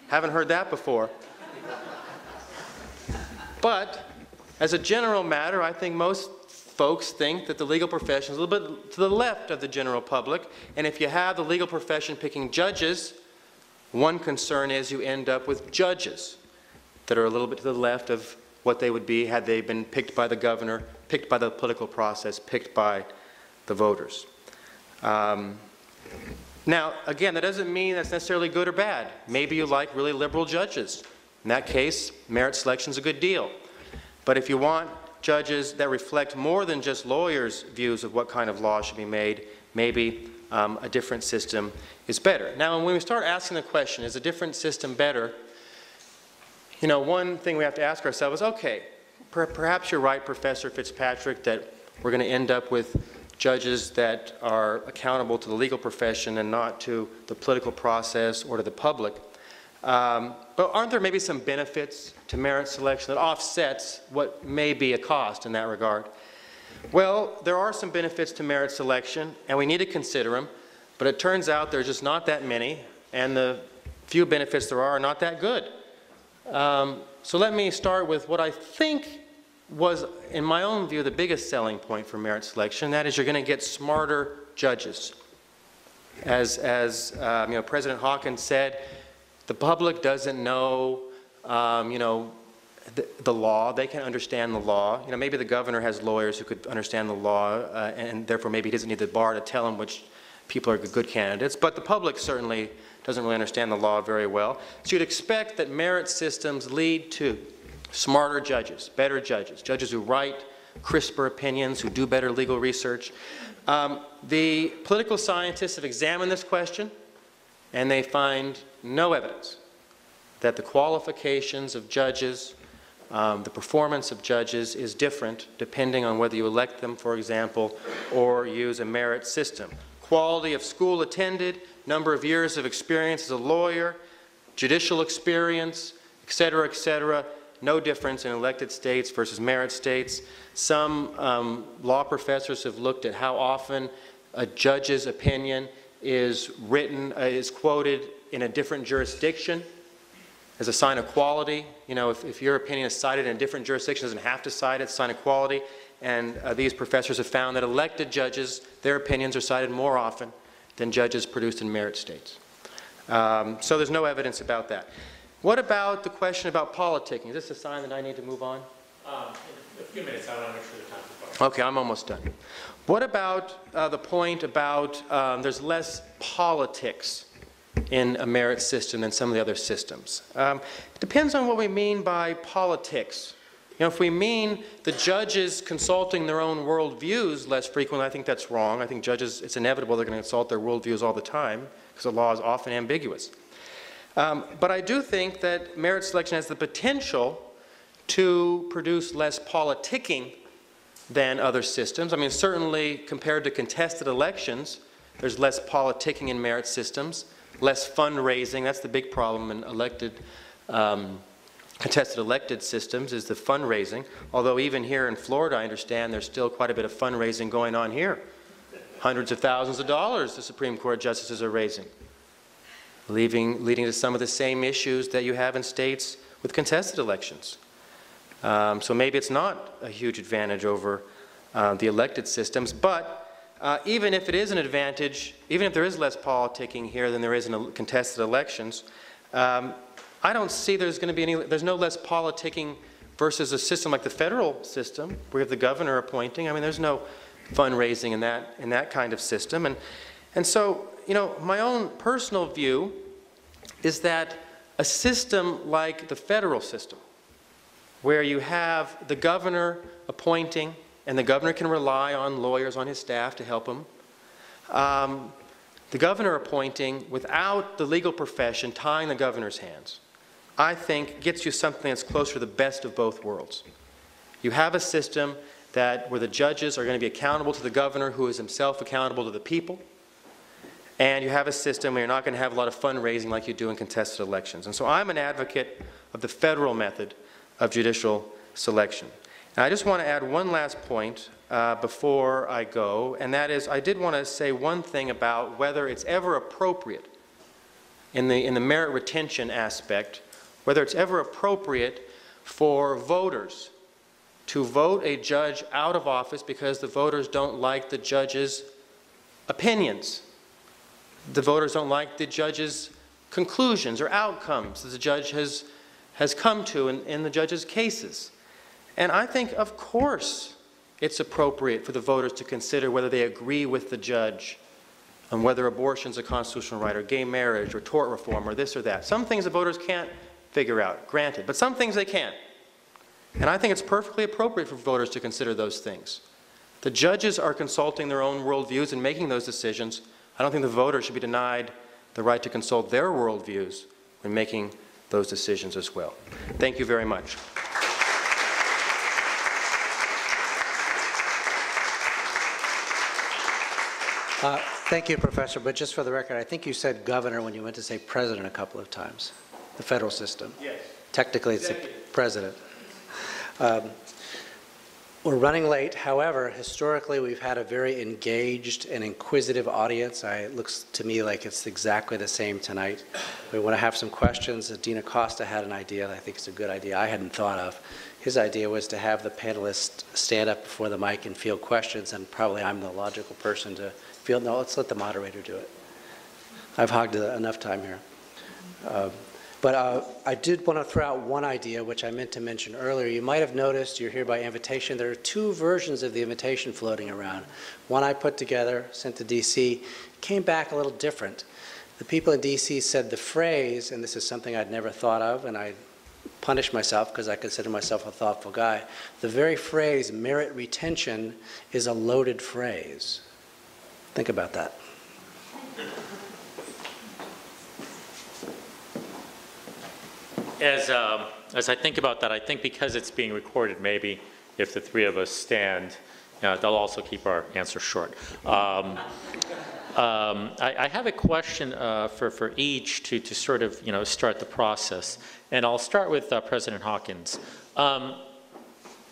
Speaker 5: Haven't heard that before. But as a general matter, I think most folks think that the legal profession is a little bit to the left of the general public. And if you have the legal profession picking judges, one concern is you end up with judges that are a little bit to the left of what they would be had they been picked by the governor, picked by the political process, picked by the voters. Um, now, again, that doesn't mean that's necessarily good or bad. Maybe you like really liberal judges. In that case, merit selection is a good deal. But if you want judges that reflect more than just lawyers' views of what kind of law should be made, maybe um, a different system is better. Now, when we start asking the question, is a different system better? You know, one thing we have to ask ourselves is, okay, perhaps you're right, Professor Fitzpatrick, that we're going to end up with judges that are accountable to the legal profession and not to the political process or to the public. Um, but aren't there maybe some benefits to merit selection that offsets what may be a cost in that regard? Well, there are some benefits to merit selection, and we need to consider them, but it turns out there's just not that many, and the few benefits there are are not that good. Um, so let me start with what I think was, in my own view, the biggest selling point for merit selection. That is, you're going to get smarter judges. As, as um, you know, President Hawkins said, the public doesn't know, um, you know, the, the, law. They can understand the law. You know, maybe the governor has lawyers who could understand the law, uh, and therefore maybe he doesn't need the bar to tell him which people are good candidates. But the public certainly doesn't really understand the law very well. So you'd expect that merit systems lead to smarter judges, better judges, judges who write crisper opinions, who do better legal research. Um, the political scientists have examined this question, and they find no evidence that the qualifications of judges, um, the performance of judges is different depending on whether you elect them, for example, or use a merit system. Quality of school attended, number of years of experience as a lawyer, judicial experience, et cetera, et cetera, no difference in elected states versus merit states. Some um, law professors have looked at how often a judge's opinion is written, uh, is quoted in a different jurisdiction. as a sign of quality. You know, if, if your opinion is cited in a different jurisdiction, it doesn't have to cite it, it's a sign of quality. And uh, these professors have found that elected judges, their opinions are cited more often than judges produced in merit states. Um, So there's no evidence about that. What about the question about politicking? Is this a sign that I need to move on?
Speaker 3: Um, In a few minutes, I want to make sure the time's up.
Speaker 5: Okay, I'm almost done. What about uh, the point about um, there's less politics in a merit system than some of the other systems? Um, It depends on what we mean by politics. You know, if we mean the judges consulting their own worldviews less frequently, I think that's wrong. I think judges, it's inevitable they're going to consult their worldviews all the time because the law is often ambiguous. Um, But I do think that merit selection has the potential to produce less politicking than other systems. I mean, certainly compared to contested elections, there's less politicking in merit systems, less fundraising. That's the big problem in elected, um, contested elected systems is the fundraising. Although even here in Florida, I understand there's still quite a bit of fundraising going on here. Hundreds of thousands of dollars the Supreme Court justices are raising, leaving, leading to some of the same issues that you have in states with contested elections. Um, So maybe it's not a huge advantage over uh, the elected systems, but uh, even if it is an advantage, even if there is less politicking here than there is in contested elections, um, I don't see there's going to be any, there's no less politicking versus a system like the federal system, where you have the governor appointing. I mean, there's no fundraising in that, in that kind of system. And, and so, you know, my own personal view is that a system like the federal system, where you have the governor appointing, and the governor can rely on lawyers on his staff to help him. Um, the governor appointing without the legal profession tying the governor's hands, I think gets you something that's closer to the best of both worlds. You have a system that where the judges are going to be accountable to the governor, who is himself accountable to the people. And you have a system where you're not going to have a lot of fundraising like you do in contested elections. And so I'm an advocate of the federal method of judicial selection. And I just want to add one last point uh, before I go, and that is I did want to say one thing about whether it's ever appropriate in the, in the merit retention aspect, whether it's ever appropriate for voters to vote a judge out of office because the voters don't like the judge's opinions. The voters don't like the judge's conclusions or outcomes that the judge has, has come to in, in the judge's cases. And I think, of course, it's appropriate for the voters to consider whether they agree with the judge on whether abortion is a constitutional right, or gay marriage, or tort reform, or this or that. Some things the voters can't figure out, granted, but some things they can. And I think it's perfectly appropriate for voters to consider those things. The judges are consulting their own worldviews and making those decisions. I don't think the voters should be denied the right to consult their worldviews when making those decisions as well. Thank you very much.
Speaker 1: Uh, Thank you, Professor, but just for the record, I think you said governor when you went to say president a couple of times, the federal system.
Speaker 5: Yes.
Speaker 1: Technically, it's the president. Um, We're running late, however, historically, we've had a very engaged and inquisitive audience. I- It looks to me like it's exactly the same tonight. We want to have some questions. Dean Acosta had an idea that I think is a good idea I hadn't thought of. His idea was to have the panelists stand up before the mic and field questions, and probably I'm the logical person to field, no, let's let the moderator do it. I've hogged enough time here. Uh, But uh, I did want to throw out one idea, which I meant to mention earlier. You might have noticed, you're here by invitation, there are two versions of the invitation floating around. One I put together, sent to DC, came back a little different. The people in DC said the phrase, and this is something I'd never thought of, and I punished myself because I consider myself a thoughtful guy. The very phrase merit retention is a loaded phrase. Think about that.
Speaker 3: As, um, as I think about that, I think because it's being recorded, maybe if the three of us stand, uh, they'll also keep our answer short. Um, um, I, I have a question uh, for, for each to, to sort of, you know, start the process. And I'll start with uh, President Hawkins. Um,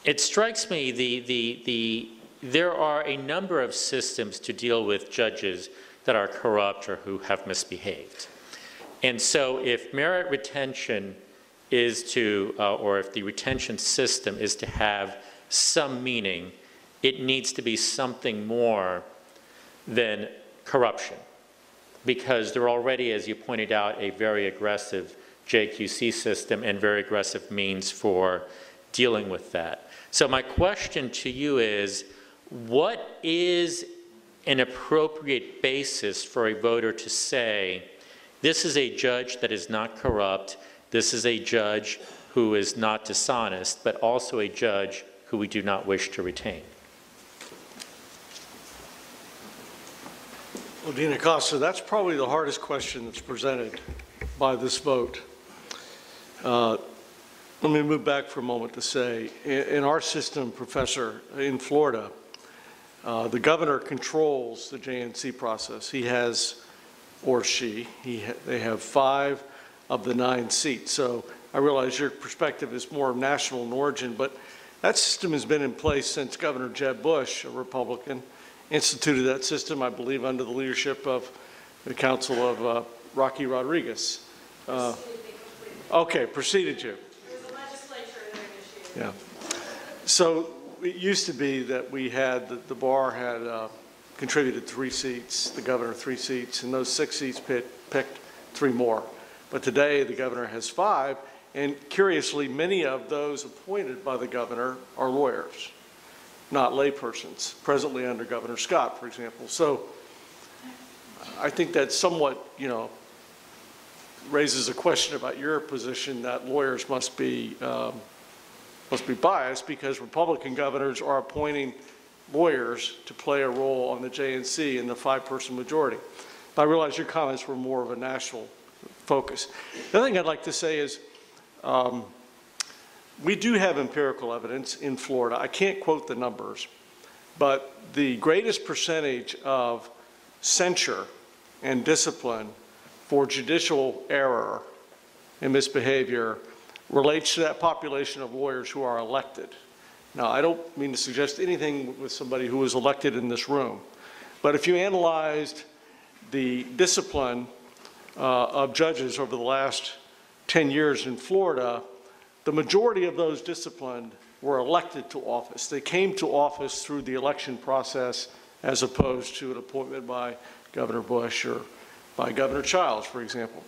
Speaker 3: It strikes me the, the, the, there are a number of systems to deal with judges that are corrupt or who have misbehaved. And so if merit retention is to, uh, or if the retention system is to have some meaning, it needs to be something more than corruption. Because there already, as you pointed out, a very aggressive JQC system and very aggressive means for dealing with that. So my question to you is, what is an appropriate basis for a voter to say, this is a judge that is not corrupt, this is a judge who is not dishonest, but also a judge who we do not wish to retain?
Speaker 4: Well, Dean Acosta, that's probably the hardest question that's presented by this vote. Uh, Let me move back for a moment to say, in our system, Professor, in Florida, uh, the governor controls the JNC process. He has, or she, he, ha- they have five of the nine seats. So I realize your perspective is more national in origin, but that system has been in place since Governor Jeb Bush, a Republican, instituted that system, I believe, under the leadership of the council of uh, Rocky Rodriguez. Uh, Okay, preceded you. Yeah. So it used to be that we had, the- the bar had uh, contributed three seats, the governor three seats, and those six seats picked, picked three more. But today, the governor has five, and curiously, many of those appointed by the governor are lawyers, not laypersons, presently under Governor Scott, for example. So I think that somewhat, you know, raises a question about your position that lawyers must be um, must be biased because Republican governors are appointing lawyers to play a role on the JNC in the five-person majority. But I realize your comments were more of a national focus. The other thing I'd like to say is, um, we do have empirical evidence in Florida. I can't quote the numbers, but the greatest percentage of censure and discipline for judicial error and misbehavior relates to that population of lawyers who are elected. Now, I don't mean to suggest anything with somebody who was elected in this room, but if you analyzed the discipline uh, of judges over the last 10 years in Florida, the majority of those disciplined were elected to office. They came to office through the election process as opposed to an appointment by Governor Bush or by Governor Chiles, for example.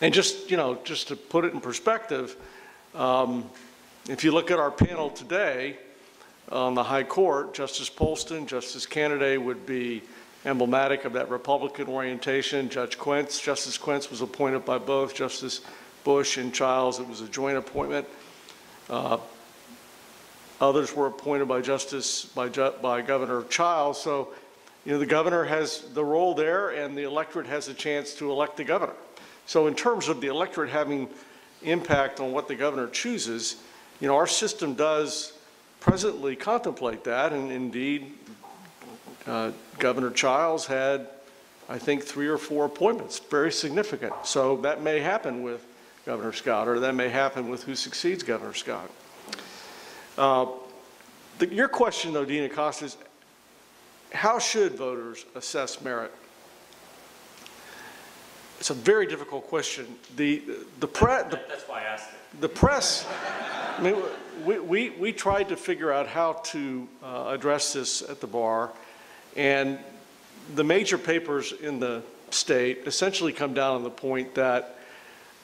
Speaker 4: And just, you know, just to put it in perspective, um, if you look at our panel today on the High Court, Justice Polston, Justice Canady would be emblematic of that Republican orientation. Judge Quince, Justice Quince was appointed by both Justice Bush and Chiles. It was a joint appointment. Uh, Others were appointed by Justice, by, by Governor Chiles. So, you know, the governor has the role there and the electorate has a chance to elect the governor. So in terms of the electorate having impact on what the governor chooses, you know, our system does presently contemplate that, and indeed, uh, Governor Chiles had, I think, three or four appointments, very significant. So that may happen with Governor Scott, or that may happen with who succeeds Governor Scott. Uh, the- Your question, though, Dean Acosta, is how should voters assess merit? It's a very difficult question. The, the, pre, the
Speaker 3: That's why I asked it.
Speaker 4: the press, I mean, we, we, we tried to figure out how to uh, address this at the bar, and the major papers in the state essentially come down on the point that,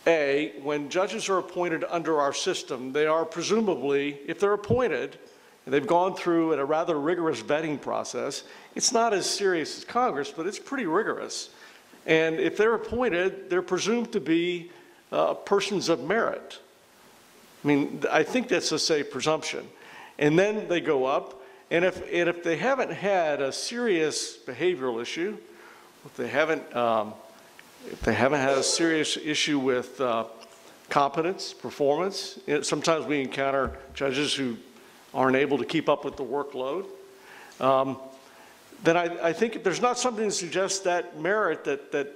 Speaker 4: A, when judges are appointed under our system, they are presumably, if they're appointed, and they've gone through a rather rigorous vetting process, it's not as serious as Congress, but it's pretty rigorous. And if they're appointed, they're presumed to be uh, persons of merit. I mean, I think that's a safe presumption. And then they go up, and if, and if they haven't had a serious behavioral issue, if they haven't, um, if they haven't had a serious issue with uh, competence, performance, know, sometimes we encounter judges who aren't able to keep up with the workload. Um, then I, I think if there's not something to suggest that merit that, that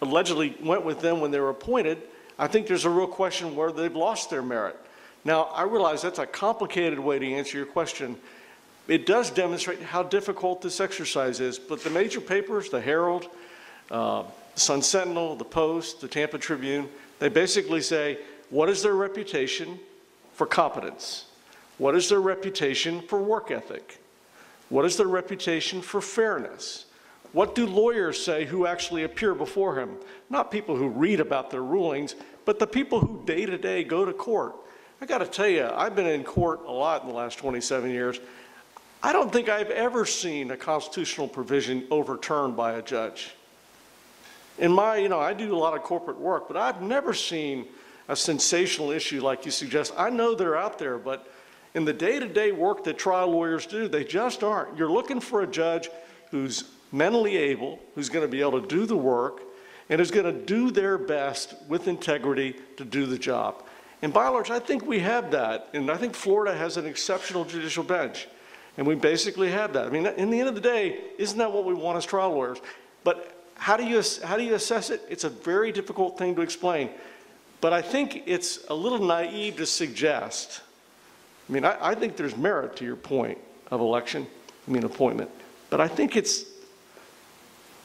Speaker 4: allegedly went with them when they were appointed, I think there's a real question where they've lost their merit. Now, I realize that's a complicated way to answer your question. It does demonstrate how difficult this exercise is, but the major papers, the Herald, uh, Sun Sentinel, the Post, the Tampa Tribune. They basically say, what is their reputation for competence? What is their reputation for work ethic? What is their reputation for fairness? What do lawyers say who actually appear before him? Not people who read about their rulings, but the people who day to day go to court. I got to tell you, I've been in court a lot in the last 27 years. I don't think I've ever seen a constitutional provision overturned by a judge. In my, you know, I do a lot of corporate work, but I've never seen a sensational issue like you suggest. I know they're out there, but in the day-to-day work that trial lawyers do, they just aren't. You're looking for a judge who's mentally able, who's going to be able to do the work, and is going to do their best with integrity to do the job. And by and large, I think we have that, and I think Florida has an exceptional judicial bench. And we basically have that. I mean, in the end of the day, isn't that what we want as trial lawyers? But how do you, how do you assess it? It's a very difficult thing to explain. But I think it's a little naive to suggest, I mean, I, I think there's merit to your point of election, I mean, appointment. But I think it's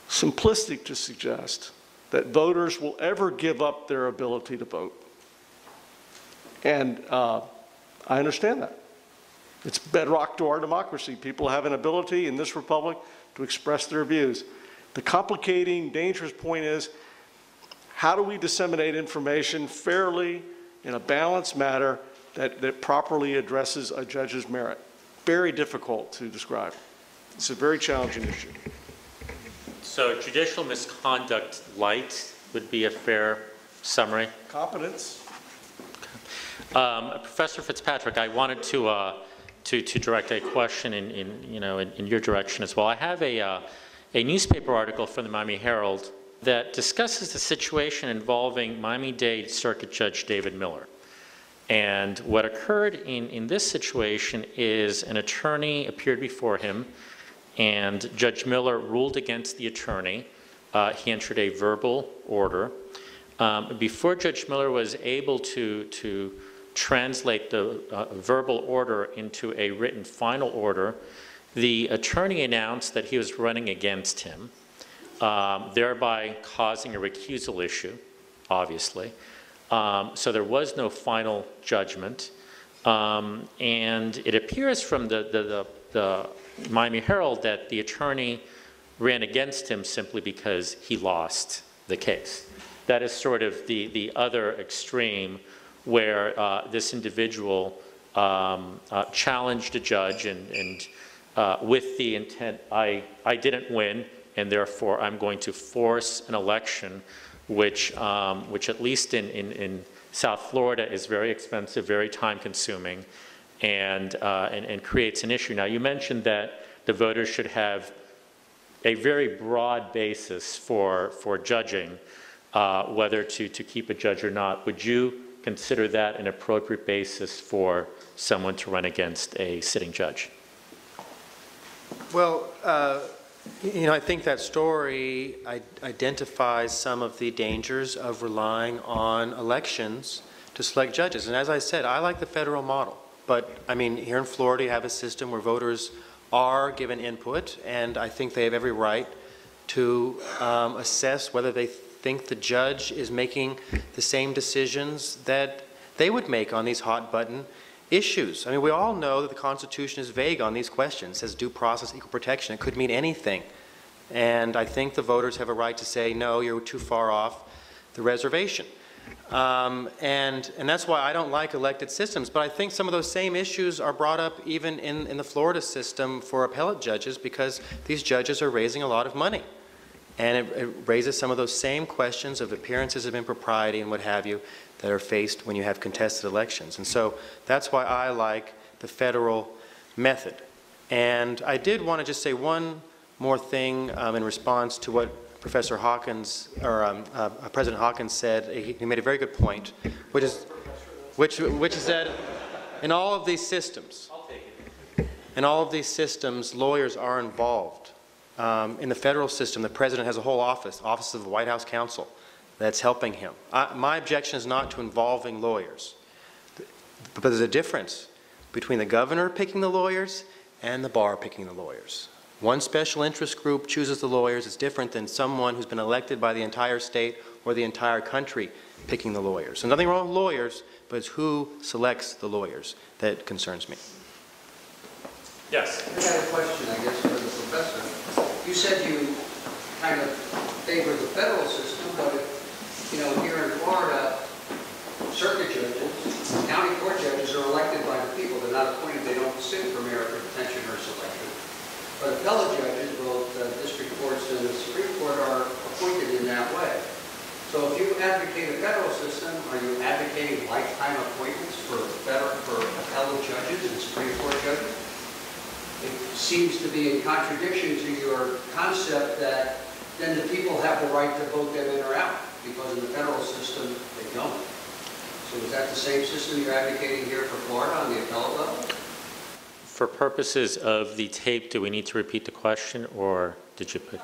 Speaker 4: simplistic to suggest that voters will ever give up their ability to vote. And uh, I understand that. It's bedrock to our democracy. People have an ability in this republic to express their views. The complicating, dangerous point is, how do we disseminate information fairly in a balanced manner that, that properly addresses a judge's merit? Very difficult to describe. It's a very challenging issue.
Speaker 3: So judicial misconduct light would be a fair summary.
Speaker 4: Competence?
Speaker 3: Um, Professor Fitzpatrick, I wanted to, uh, to, to direct a question in, in, you know, in, in your direction as well. I have a, uh, a newspaper article from the Miami Herald that discusses the situation involving Miami-Dade Circuit Judge David Miller. And what occurred in, in this situation is an attorney appeared before him, and Judge Miller ruled against the attorney. Uh, he entered a verbal order. Um, before Judge Miller was able to, to translate the uh, verbal order into a written final order, the attorney announced that he was running against him, um, thereby causing a recusal issue, obviously. Um, so there was no final judgment. Um, and it appears from the, the, the, the Miami Herald that the attorney ran against him simply because he lost the case. That is sort of the, the other extreme where uh, this individual um, uh, challenged a judge and, and uh, with the intent, I, I didn't win, and therefore I'm going to force an election, which, um, which at least in, in, in South Florida is very expensive, very time consuming, and, uh, and, and creates an issue. Now, you mentioned that the voters should have a very broad basis for, for judging uh, whether to, to keep a judge or not. Would you consider that an appropriate basis for someone to run against a sitting judge?
Speaker 5: Well, uh, you know, I think that story identifies some of the dangers of relying on elections to select judges. And as I said, I like the federal model. But, I mean, here in Florida, you have a system where voters are given input, and I think they have every right to um, assess whether they think the judge is making the same decisions that they would make on these hot-button issues. I mean, we all know that the Constitution is vague on these questions. It says due process, equal protection. It could mean anything. And I think the voters have a right to say, no, you're too far off the reservation. Um, and, and that's why I don't like elected systems. But I think some of those same issues are brought up even in, in the Florida system for appellate judges because these judges are raising a lot of money. And it, it raises some of those same questions of appearances of impropriety and what have you that are faced when you have contested elections. And so that's why I like the federal method. And I did want to just say one more thing um, in response to what Professor Hawkins, or um, uh, President Hawkins said. He, made a very good point, which is, which, which is that in all of these systems, in all of these systems, lawyers are involved. Um, in the federal system, the president has a whole office, Office of the White House Counsel, that's helping him. I, my objection is not to involving lawyers, but there's a difference between the governor picking the lawyers and the bar picking the lawyers. One special interest group chooses the lawyers. It's different than someone who's been elected by the entire state or the entire country picking the lawyers. So nothing wrong with lawyers, but it's who selects the lawyers that concerns me.
Speaker 3: Yes.
Speaker 6: I got a question, I guess, for the professor. You said you kind of favor the federal system, but, you know, here in Florida, circuit judges, county court judges are elected by the people. They're not appointed, they don't sit for merit retention or selection. But appellate judges, both uh, district courts and the Supreme Court are appointed in that way. So if you advocate a federal system, are you advocating lifetime appointments for federal, for appellate judges and Supreme Court judges? It seems to be in contradiction to your concept that then the people have the right to vote them in or out, because in the federal system, they don't. So is that the same system you're advocating here for Florida on the appellate level?
Speaker 3: For purposes of the tape, do we need to repeat the question, or did you put?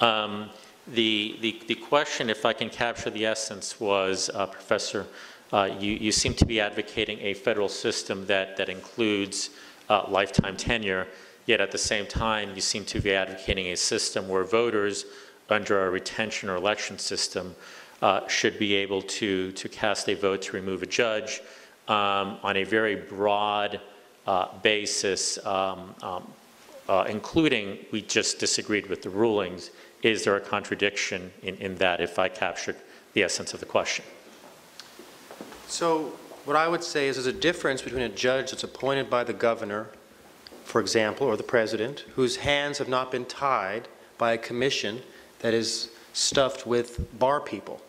Speaker 3: Um, The, the, the question, if I can capture the essence, was, uh, Professor, uh, you, you seem to be advocating a federal system that, that includes uh, lifetime tenure, yet at the same time, you seem to be advocating a system where voters, under a retention or election system, uh, should be able to, to cast a vote to remove a judge um, on a very broad uh, basis, um, um, uh, including, we just disagreed with the rulings. Is there a contradiction in, in that, if I captured the essence of the question?
Speaker 5: So what I would say is there's a difference between a judge that's appointed by the governor, for example, or the president, whose hands have not been tied by a commission that is stuffed with bar people,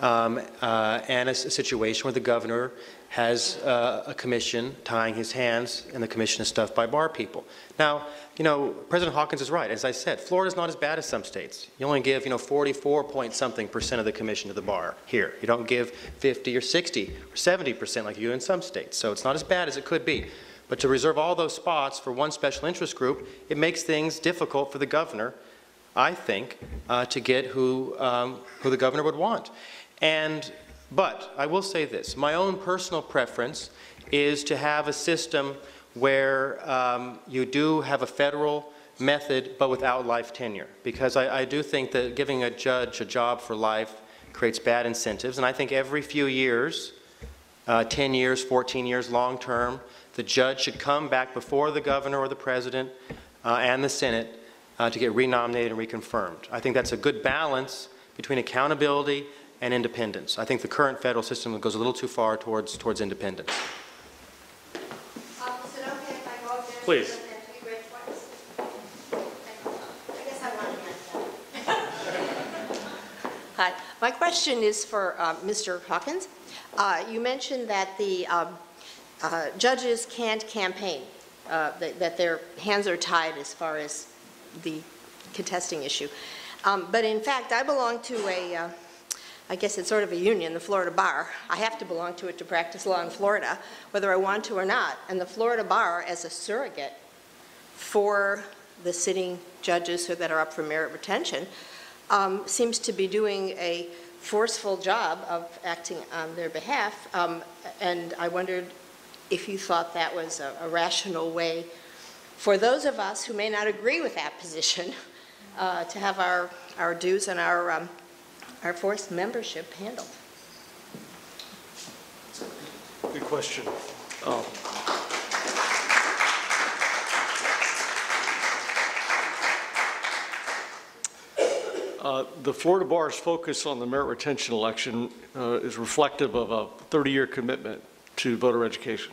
Speaker 5: um, uh, and a situation where the governor has uh, a commission tying his hands, and the commission is stuffed by bar people. Now, you know, President Hawkins is right. As I said, Florida's not as bad as some states. You only give, you know, 44 point something percent of the commission to the bar here. You don't give 50 or 60 or 70 percent like you do in some states. So it's not as bad as it could be. But to reserve all those spots for one special interest group, it makes things difficult for the governor, I think, uh, to get who, um, who the governor would want. And, but I will say this, my own personal preference is to have a system where um, you do have a federal method, but without life tenure. Because I, I do think that giving a judge a job for life creates bad incentives. And I think every few years, uh, 10 years, 14 years, long-term, the judge should come back before the governor or the president uh, and the Senate uh, to get renominated and reconfirmed. I think that's a good balance between accountability and independence. I think the current federal system goes a little too far towards, towards independence.
Speaker 7: Um, Is it okay if I go up there?
Speaker 3: Please.
Speaker 7: and have to be read twice? I guess I want to answer. Hi, my question is for uh, Mr. Hawkins. Uh, You mentioned that the um, uh, judges can't campaign, uh, that that their hands are tied as far as the contesting issue. Um, But in fact, I belong to a, uh, I guess it's sort of a union, the Florida Bar. I have to belong to it to practice law in Florida, whether I want to or not. And the Florida Bar, as a surrogate for the sitting judges who that are up for merit retention, um, seems to be doing a forceful job of acting on their behalf. Um, And I wondered if you thought that was a a rational way for those of us who may not agree with that position uh, to have our, our dues and our, um, our forced membership handled.
Speaker 4: Good question. Oh. Uh, The Florida Bar's focus on the merit retention election uh, is reflective of a 30-year commitment to voter education.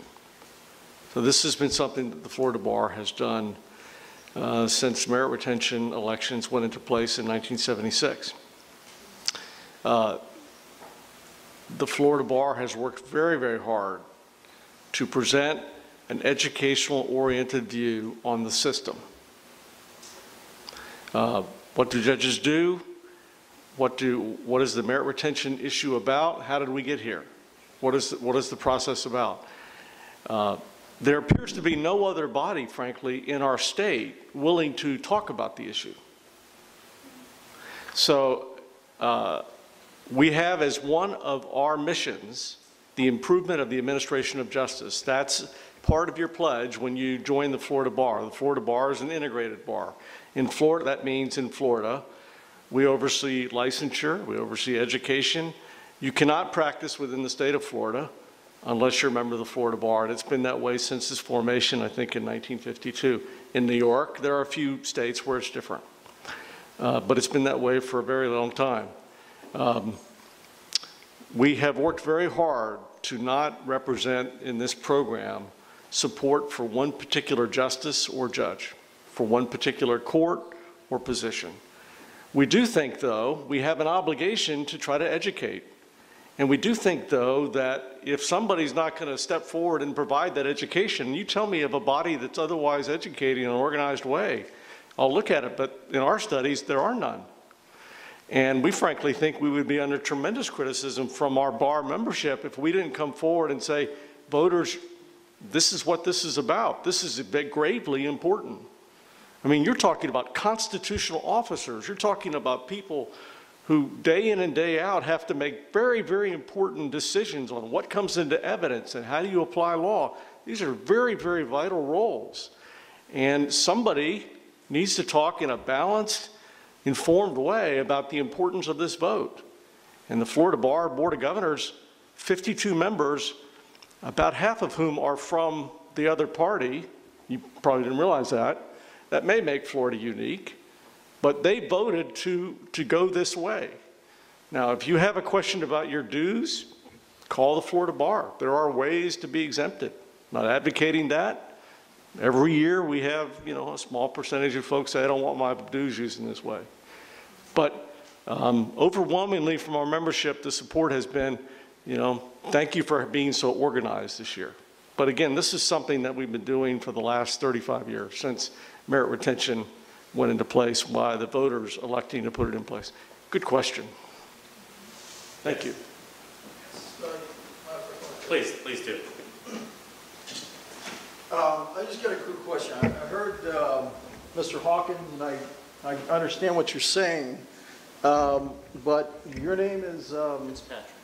Speaker 4: So this has been something that the Florida Bar has done uh, since merit retention elections went into place in 1976. Uh, The Florida Bar has worked very, very hard to present an educational-oriented view on the system. Uh, What do judges do? What do, what is the merit retention issue about? How did we get here? What is, what is the process about? Uh, There appears to be no other body, frankly, in our state willing to talk about the issue. So uh, we have as one of our missions the improvement of the administration of justice. That's part of your pledge when you join the Florida Bar. The Florida Bar is an integrated bar. In Florida, that means in Florida, we oversee licensure, we oversee education. You cannot practice within the state of Florida unless you're a member of the Florida Bar, and it's been that way since its formation, I think, in 1952. In New York, there are a few states where it's different, Uh, but it's been that way for a very long time. Um, We have worked very hard to not represent in this program support for one particular justice or judge, for one particular court or position. We do think, though, we have an obligation to try to educate. And we do think, though, that if somebody's not going to step forward and provide that education, you tell me of a body that's otherwise educating in an organized way, I'll look at it, but in our studies, there are none. And we frankly think we would be under tremendous criticism from our bar membership if we didn't come forward and say, voters, this is what this is about. This is gravely important. I mean, you're talking about constitutional officers. You're talking about people who day in and day out have to make very, very important decisions on what comes into evidence and how do you apply law. These are very, very vital roles. And somebody needs to talk in a balanced, informed way about the importance of this vote. And the Florida Bar Board of Governors, 52 members, about half of whom are from the other party, you probably didn't realize that, that may make Florida unique, but they voted to, to go this way. Now, if you have a question about your dues, call the Florida Bar. There are ways to be exempted. Not advocating that. Every year we have, you know, a small percentage of folks say, I don't want my dues used in this way. But um, overwhelmingly from our membership, the support has been, you know, thank you for being so organized this year. But again, this is something that we've been doing for the last 35 years, since merit retention went into place by the voters electing to put it in place. Good question. Thank you.
Speaker 3: Please, please do.
Speaker 8: Um, I just got a quick question. I I heard um, Mr. Hawkins, and I, I understand what you're saying, um, but your name is? um,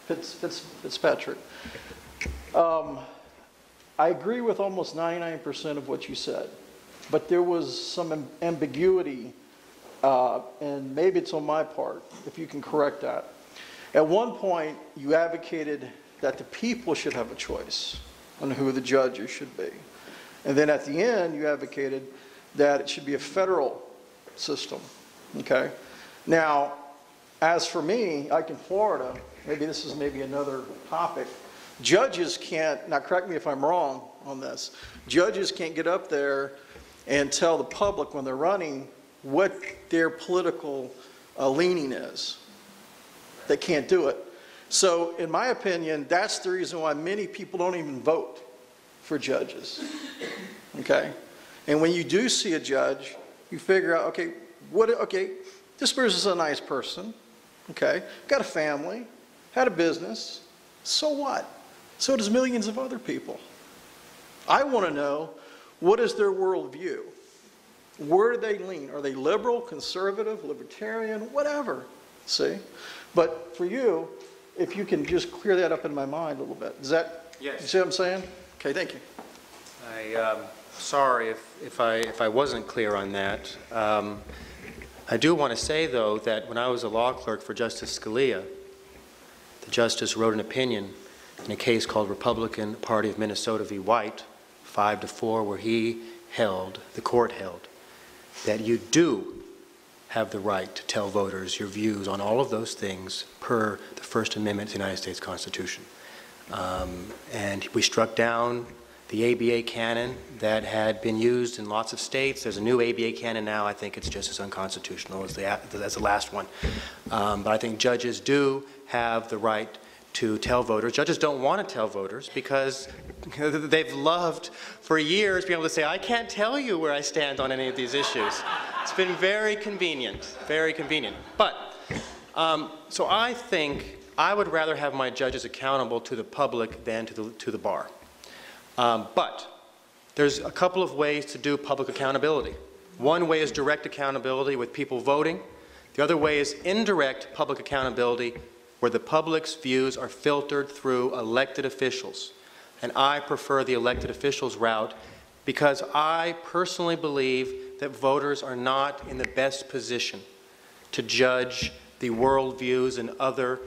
Speaker 8: Fitz- Fitz- Fitzpatrick. Um, I agree with almost 99% of what you said, but there was some ambiguity, uh, and maybe it's on my part, if you can correct that. At one point, you advocated that the people should have a choice on who the judges should be. And then at the end, you advocated that it should be a federal system, okay? Now, as for me, like in Florida, maybe this is maybe another topic, judges can't, now correct me if I'm wrong on this, judges can't get up there and tell the public when they're running what their political uh, leaning is. They can't do it. So in my opinion, that's the reason why many people don't even vote for judges. Okay? And when you do see a judge, you figure out, okay, what, okay, this person's a nice person, okay, got a family, had a business, so what? So does millions of other people. I want to know, what is their worldview? Where do they lean? Are they liberal, conservative, libertarian, whatever, see? But for you, if you can just clear that up in my mind a little bit, is that, you
Speaker 5: Yes.
Speaker 8: see what I'm saying? Okay, thank you.
Speaker 5: I, um, sorry if, if I, if I wasn't clear on that. Um, I do want to say, though, that when I was a law clerk for Justice Scalia, the justice wrote an opinion in a case called Republican Party of Minnesota v. White, five to four, where he held, the court held, that you do have the right to tell voters your views on all of those things per the First Amendment to the United States Constitution. Um, And we struck down the ABA canon that had been used in lots of states. There's a new ABA canon now. I think it's just as unconstitutional as the, as the last one. Um, But I think judges do have the right to tell voters. Judges don't want to tell voters because they've loved for years being able to say, I can't tell you where I stand on any of these issues. It's been very convenient, very convenient. But, um, so I think I would rather have my judges accountable to the public than to the, to the bar. Um, But there's a couple of ways to do public accountability. One way is direct accountability with people voting. The other way is indirect public accountability where the public's views are filtered through elected officials. and I prefer the elected officials route because I personally believe that voters are not in the best position to judge the worldviews and other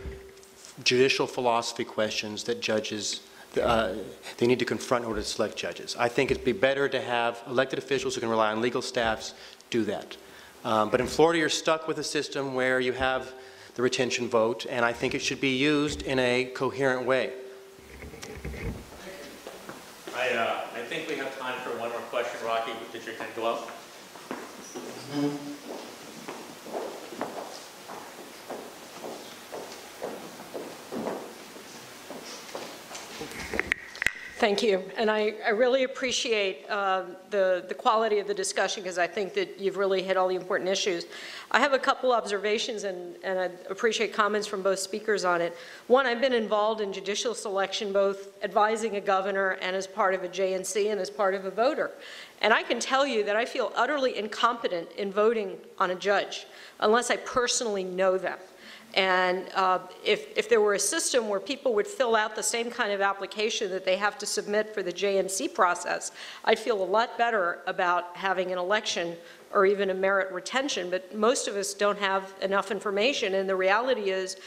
Speaker 5: judicial philosophy questions that judges, uh, they need to confront in order to select judges. I think it'd be better to have elected officials who can rely on legal staffs do that. Um, But in Florida, you're stuck with a system where you have the retention vote, and I think it should be used in a coherent way.
Speaker 3: I, uh, I think we have time for one more question. Rocky, did your hand go up?
Speaker 9: Thank you. And I, I really appreciate uh, the, the quality of the discussion because I think that you've really hit all the important issues. I have a couple observations and, and I appreciate comments from both speakers on it. One, I've been involved in judicial selection, both advising a governor and as part of a JNC and as part of a voter. And I can tell you that I feel utterly incompetent in voting on a judge unless I personally know them. And uh, if, if there were a system where people would fill out the same kind of application that they have to submit for the JNC process, I'd feel a lot better about having an election or even a merit retention. But most of us don't have enough information. And the reality is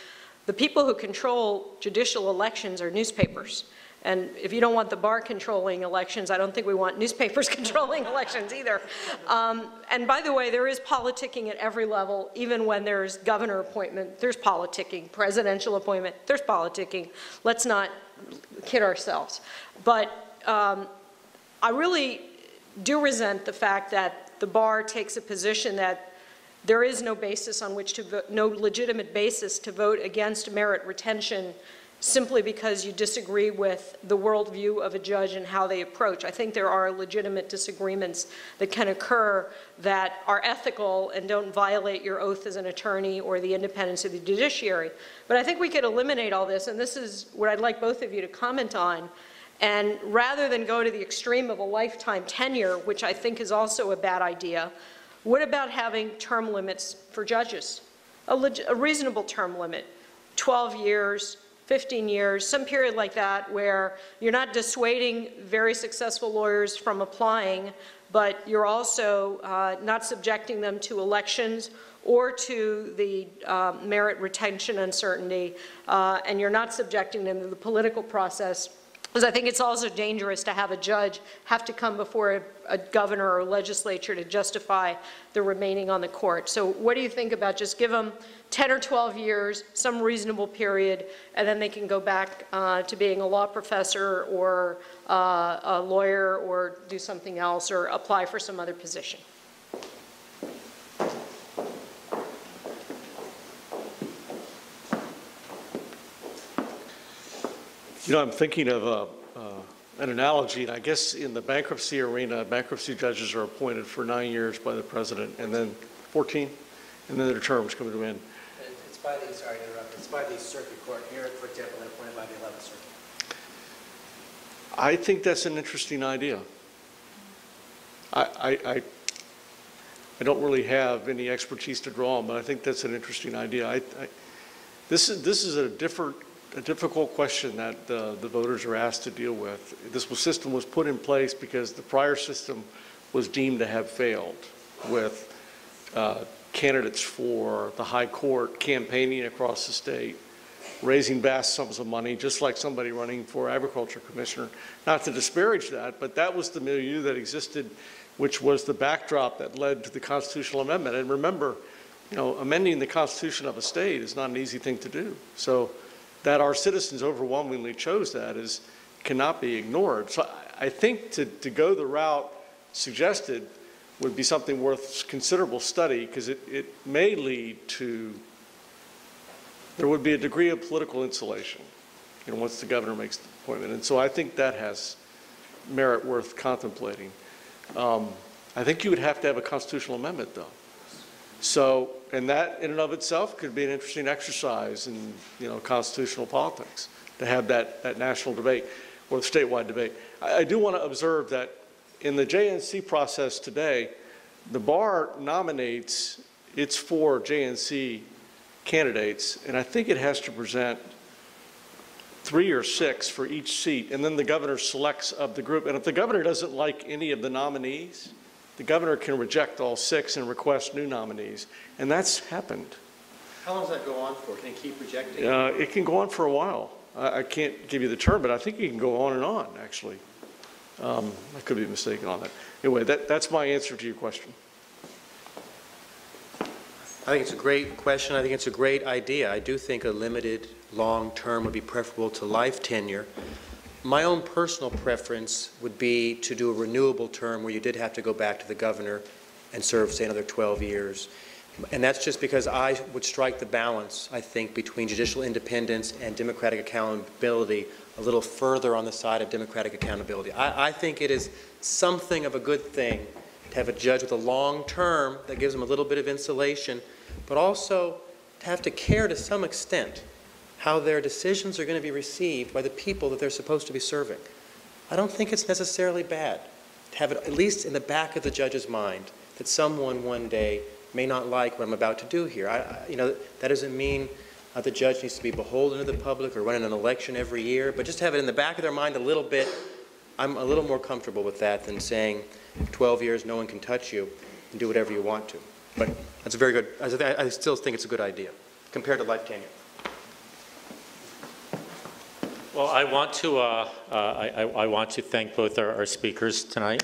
Speaker 9: the people who control judicial elections are newspapers. And if you don't want the bar controlling elections, I don't think we want newspapers controlling elections either. Um, and by the way, there is politicking at every level, even when there's governor appointment, there's politicking, presidential appointment, there's politicking. Let's not kid ourselves. But um, I really do resent the fact that the bar takes a position that there is no basis on which to vote, no legitimate basis to vote against merit retention simply because you disagree with the worldview of a judge and how they approach. I think there are legitimate disagreements that can occur that are ethical and don't violate your oath as an attorney or the independence of the judiciary. But I think we could eliminate all this, and this is what I'd like both of you to comment on. And rather than go to the extreme of a lifetime tenure, which I think is also a bad idea, what about having term limits for judges? A, a reasonable term limit, 12 years, 15 years, some period like that where you're not dissuading very successful lawyers from applying, but you're also uh, not subjecting them to elections or to the uh, merit retention uncertainty, uh, and you're not subjecting them to the political process. Because I think it's also dangerous to have a judge have to come before a, a governor or legislature to justify the remaining on the court. So what do you think about just give them 10 or 12 years, some reasonable period, and then they can go back uh, to being a law professor or uh, a lawyer or do something else or apply for some other position.
Speaker 4: You know, I'm thinking of a, uh, an analogy, and I guess in the bankruptcy arena, bankruptcy judges are appointed for nine years by the president, and then 14, and then their terms come to an end.
Speaker 1: It's by the, sorry to interrupt, it's by the circuit court. Here, for example, they're appointed by the 11th Circuit.
Speaker 4: I think that's an interesting idea. I, I, I, I don't really have any expertise to draw on, but I think that's an interesting idea. I, I, this is, this is a different, a difficult question that the voters are asked to deal with. This was- system was put in place because the prior system was deemed to have failed with uh, candidates for the high court campaigning across the state, raising vast sums of money, just like somebody running for agriculture commissioner. Not to disparage that, but that was the milieu that existed, which was the backdrop that led to the constitutional amendment. And remember, you know, amending the constitution of a state is not an easy thing to do. So that our citizens overwhelmingly chose that is, cannot be ignored. So I think to, to go the route suggested would be something worth considerable study because it, it may lead to, there would be a degree of political insulation, you know, once the governor makes the appointment. And so I think that has merit worth contemplating. Um, I think you would have to have a constitutional amendment, though. So, and that in and of itself could be an interesting exercise in, you know, constitutional politics, to have that, that national debate or statewide debate. I, I do want to observe that in the JNC process today, the bar nominates its four JNC candidates, and I think it has to present three or six for each seat, and then the governor selects of the group. And if the governor doesn't like any of the nominees, the governor can reject all six and request new nominees. And that's happened.
Speaker 5: How long does that go on for? Can it keep rejecting?
Speaker 4: Uh, It can go on for a while. I I can't give you the term, but I think it can go on and on, actually. Um, I could be mistaken on that. Anyway, that, that's my answer to your question.
Speaker 5: I think it's a great question. I think it's a great idea. I do think a limited, long term would be preferable to life tenure. My own personal preference would be to do a renewable term where you did have to go back to the governor and serve, say, another 12 years. And that's just because I would strike the balance, I think, between judicial independence and democratic accountability a little further on the side of democratic accountability. I, I think it is something of a good thing to have a judge with a long term that gives them a little bit of insulation, but also to have to care to some extent how their decisions are going to be received by the people that they're supposed to be serving. I don't think it's necessarily bad to have it at least in the back of the judge's mind that someone one day may not like what I'm about to do here. I, I- you know, that doesn't mean uh, the judge needs to be beholden to the public or running an election every year, but just have it in the back of their mind a little bit. I'm a little more comfortable with that than saying 12 years, no one can touch you, and do whatever you want to. But that's a very good, I I still think it's a good idea compared to life tenure.
Speaker 3: Well, I want to, uh, uh, I I- want to thank both our our speakers tonight.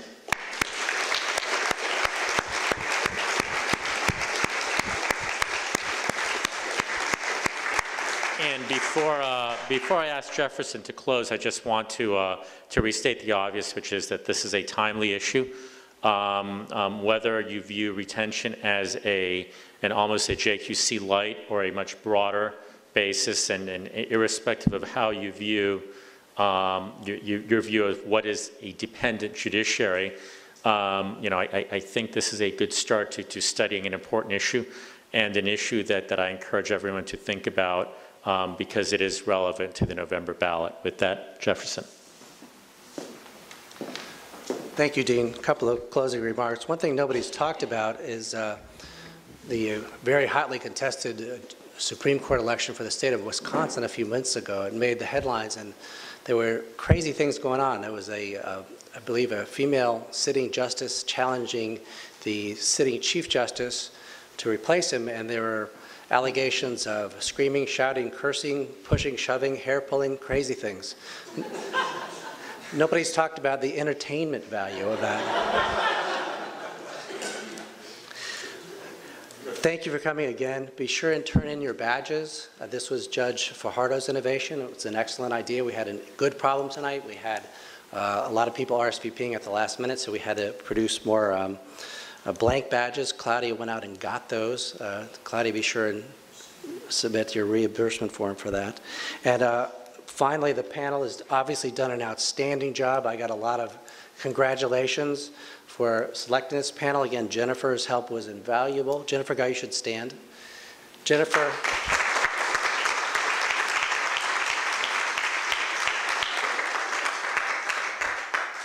Speaker 3: And before, uh, before I ask Jefferson to close, I just want to, uh, to restate the obvious, which is that this is a timely issue. Um, um, Whether you view retention as a, an almost a JQC light or a much broader basis, and and irrespective of how you view, um, your- your view of what is a dependent judiciary, um, you know, I, I- I think this is a good start to, to studying an important issue and an issue that, that I encourage everyone to think about um, because it is relevant to the November ballot. With that, Jefferson.
Speaker 1: Thank you, Dean. A couple of closing remarks. One thing nobody's talked about is uh, the very hotly contested uh, Supreme Court election for the state of Wisconsin a few months ago. It made the headlines, and there were crazy things going on. There was a, uh, I believe, a female sitting justice challenging the sitting chief justice to replace him, and there were allegations of screaming, shouting, cursing, pushing, shoving, hair pulling, crazy things. Nobody's talked about the entertainment value of that. Thank you for coming again. Be sure and turn in your badges. Uh, This was Judge Fajardo's innovation. It was an excellent idea. We had a good problem tonight. We had uh, a lot of people RSVPing at the last minute, so we had to produce more um, uh, blank badges. Claudia went out and got those. Uh, Claudia, be sure and submit your reimbursement form for that. And uh, finally, the panel has obviously done an outstanding job. I got a lot of congratulations for selecting this panel. Again, Jennifer's help was invaluable. Jennifer, guy, you should stand. Jennifer.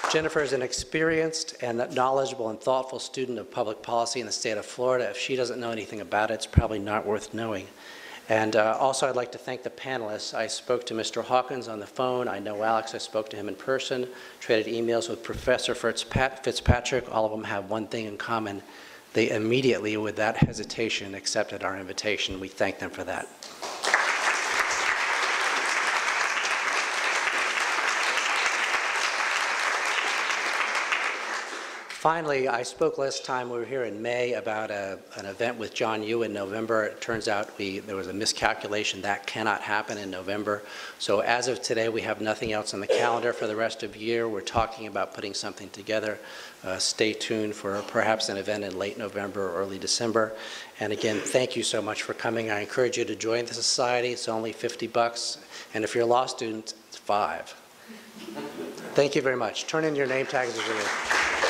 Speaker 1: Jennifer is an experienced and knowledgeable and thoughtful student of public policy in the state of Florida. If she doesn't know anything about it, it's probably not worth knowing. And uh, also, I'd like to thank the panelists. I spoke to Mr. Hawkins on the phone. I know Alex. I spoke to him in person, traded emails with Professor Fitzpat- Fitzpatrick. All of them have one thing in common. They immediately, without hesitation, accepted our invitation. We thank them for that. Finally, I spoke last time we were here in May about a, an event with John Yoo in November. It turns out we, there was a miscalculation. That cannot happen in November. So as of today, we have nothing else on the calendar for the rest of the year. We're talking about putting something together. Uh, stay tuned for perhaps an event in late November or early December. And again, thank you so much for coming. I encourage you to join the society. It's only 50 bucks. And if you're a law student, it's five. Thank you very much. Turn in your name tags as you.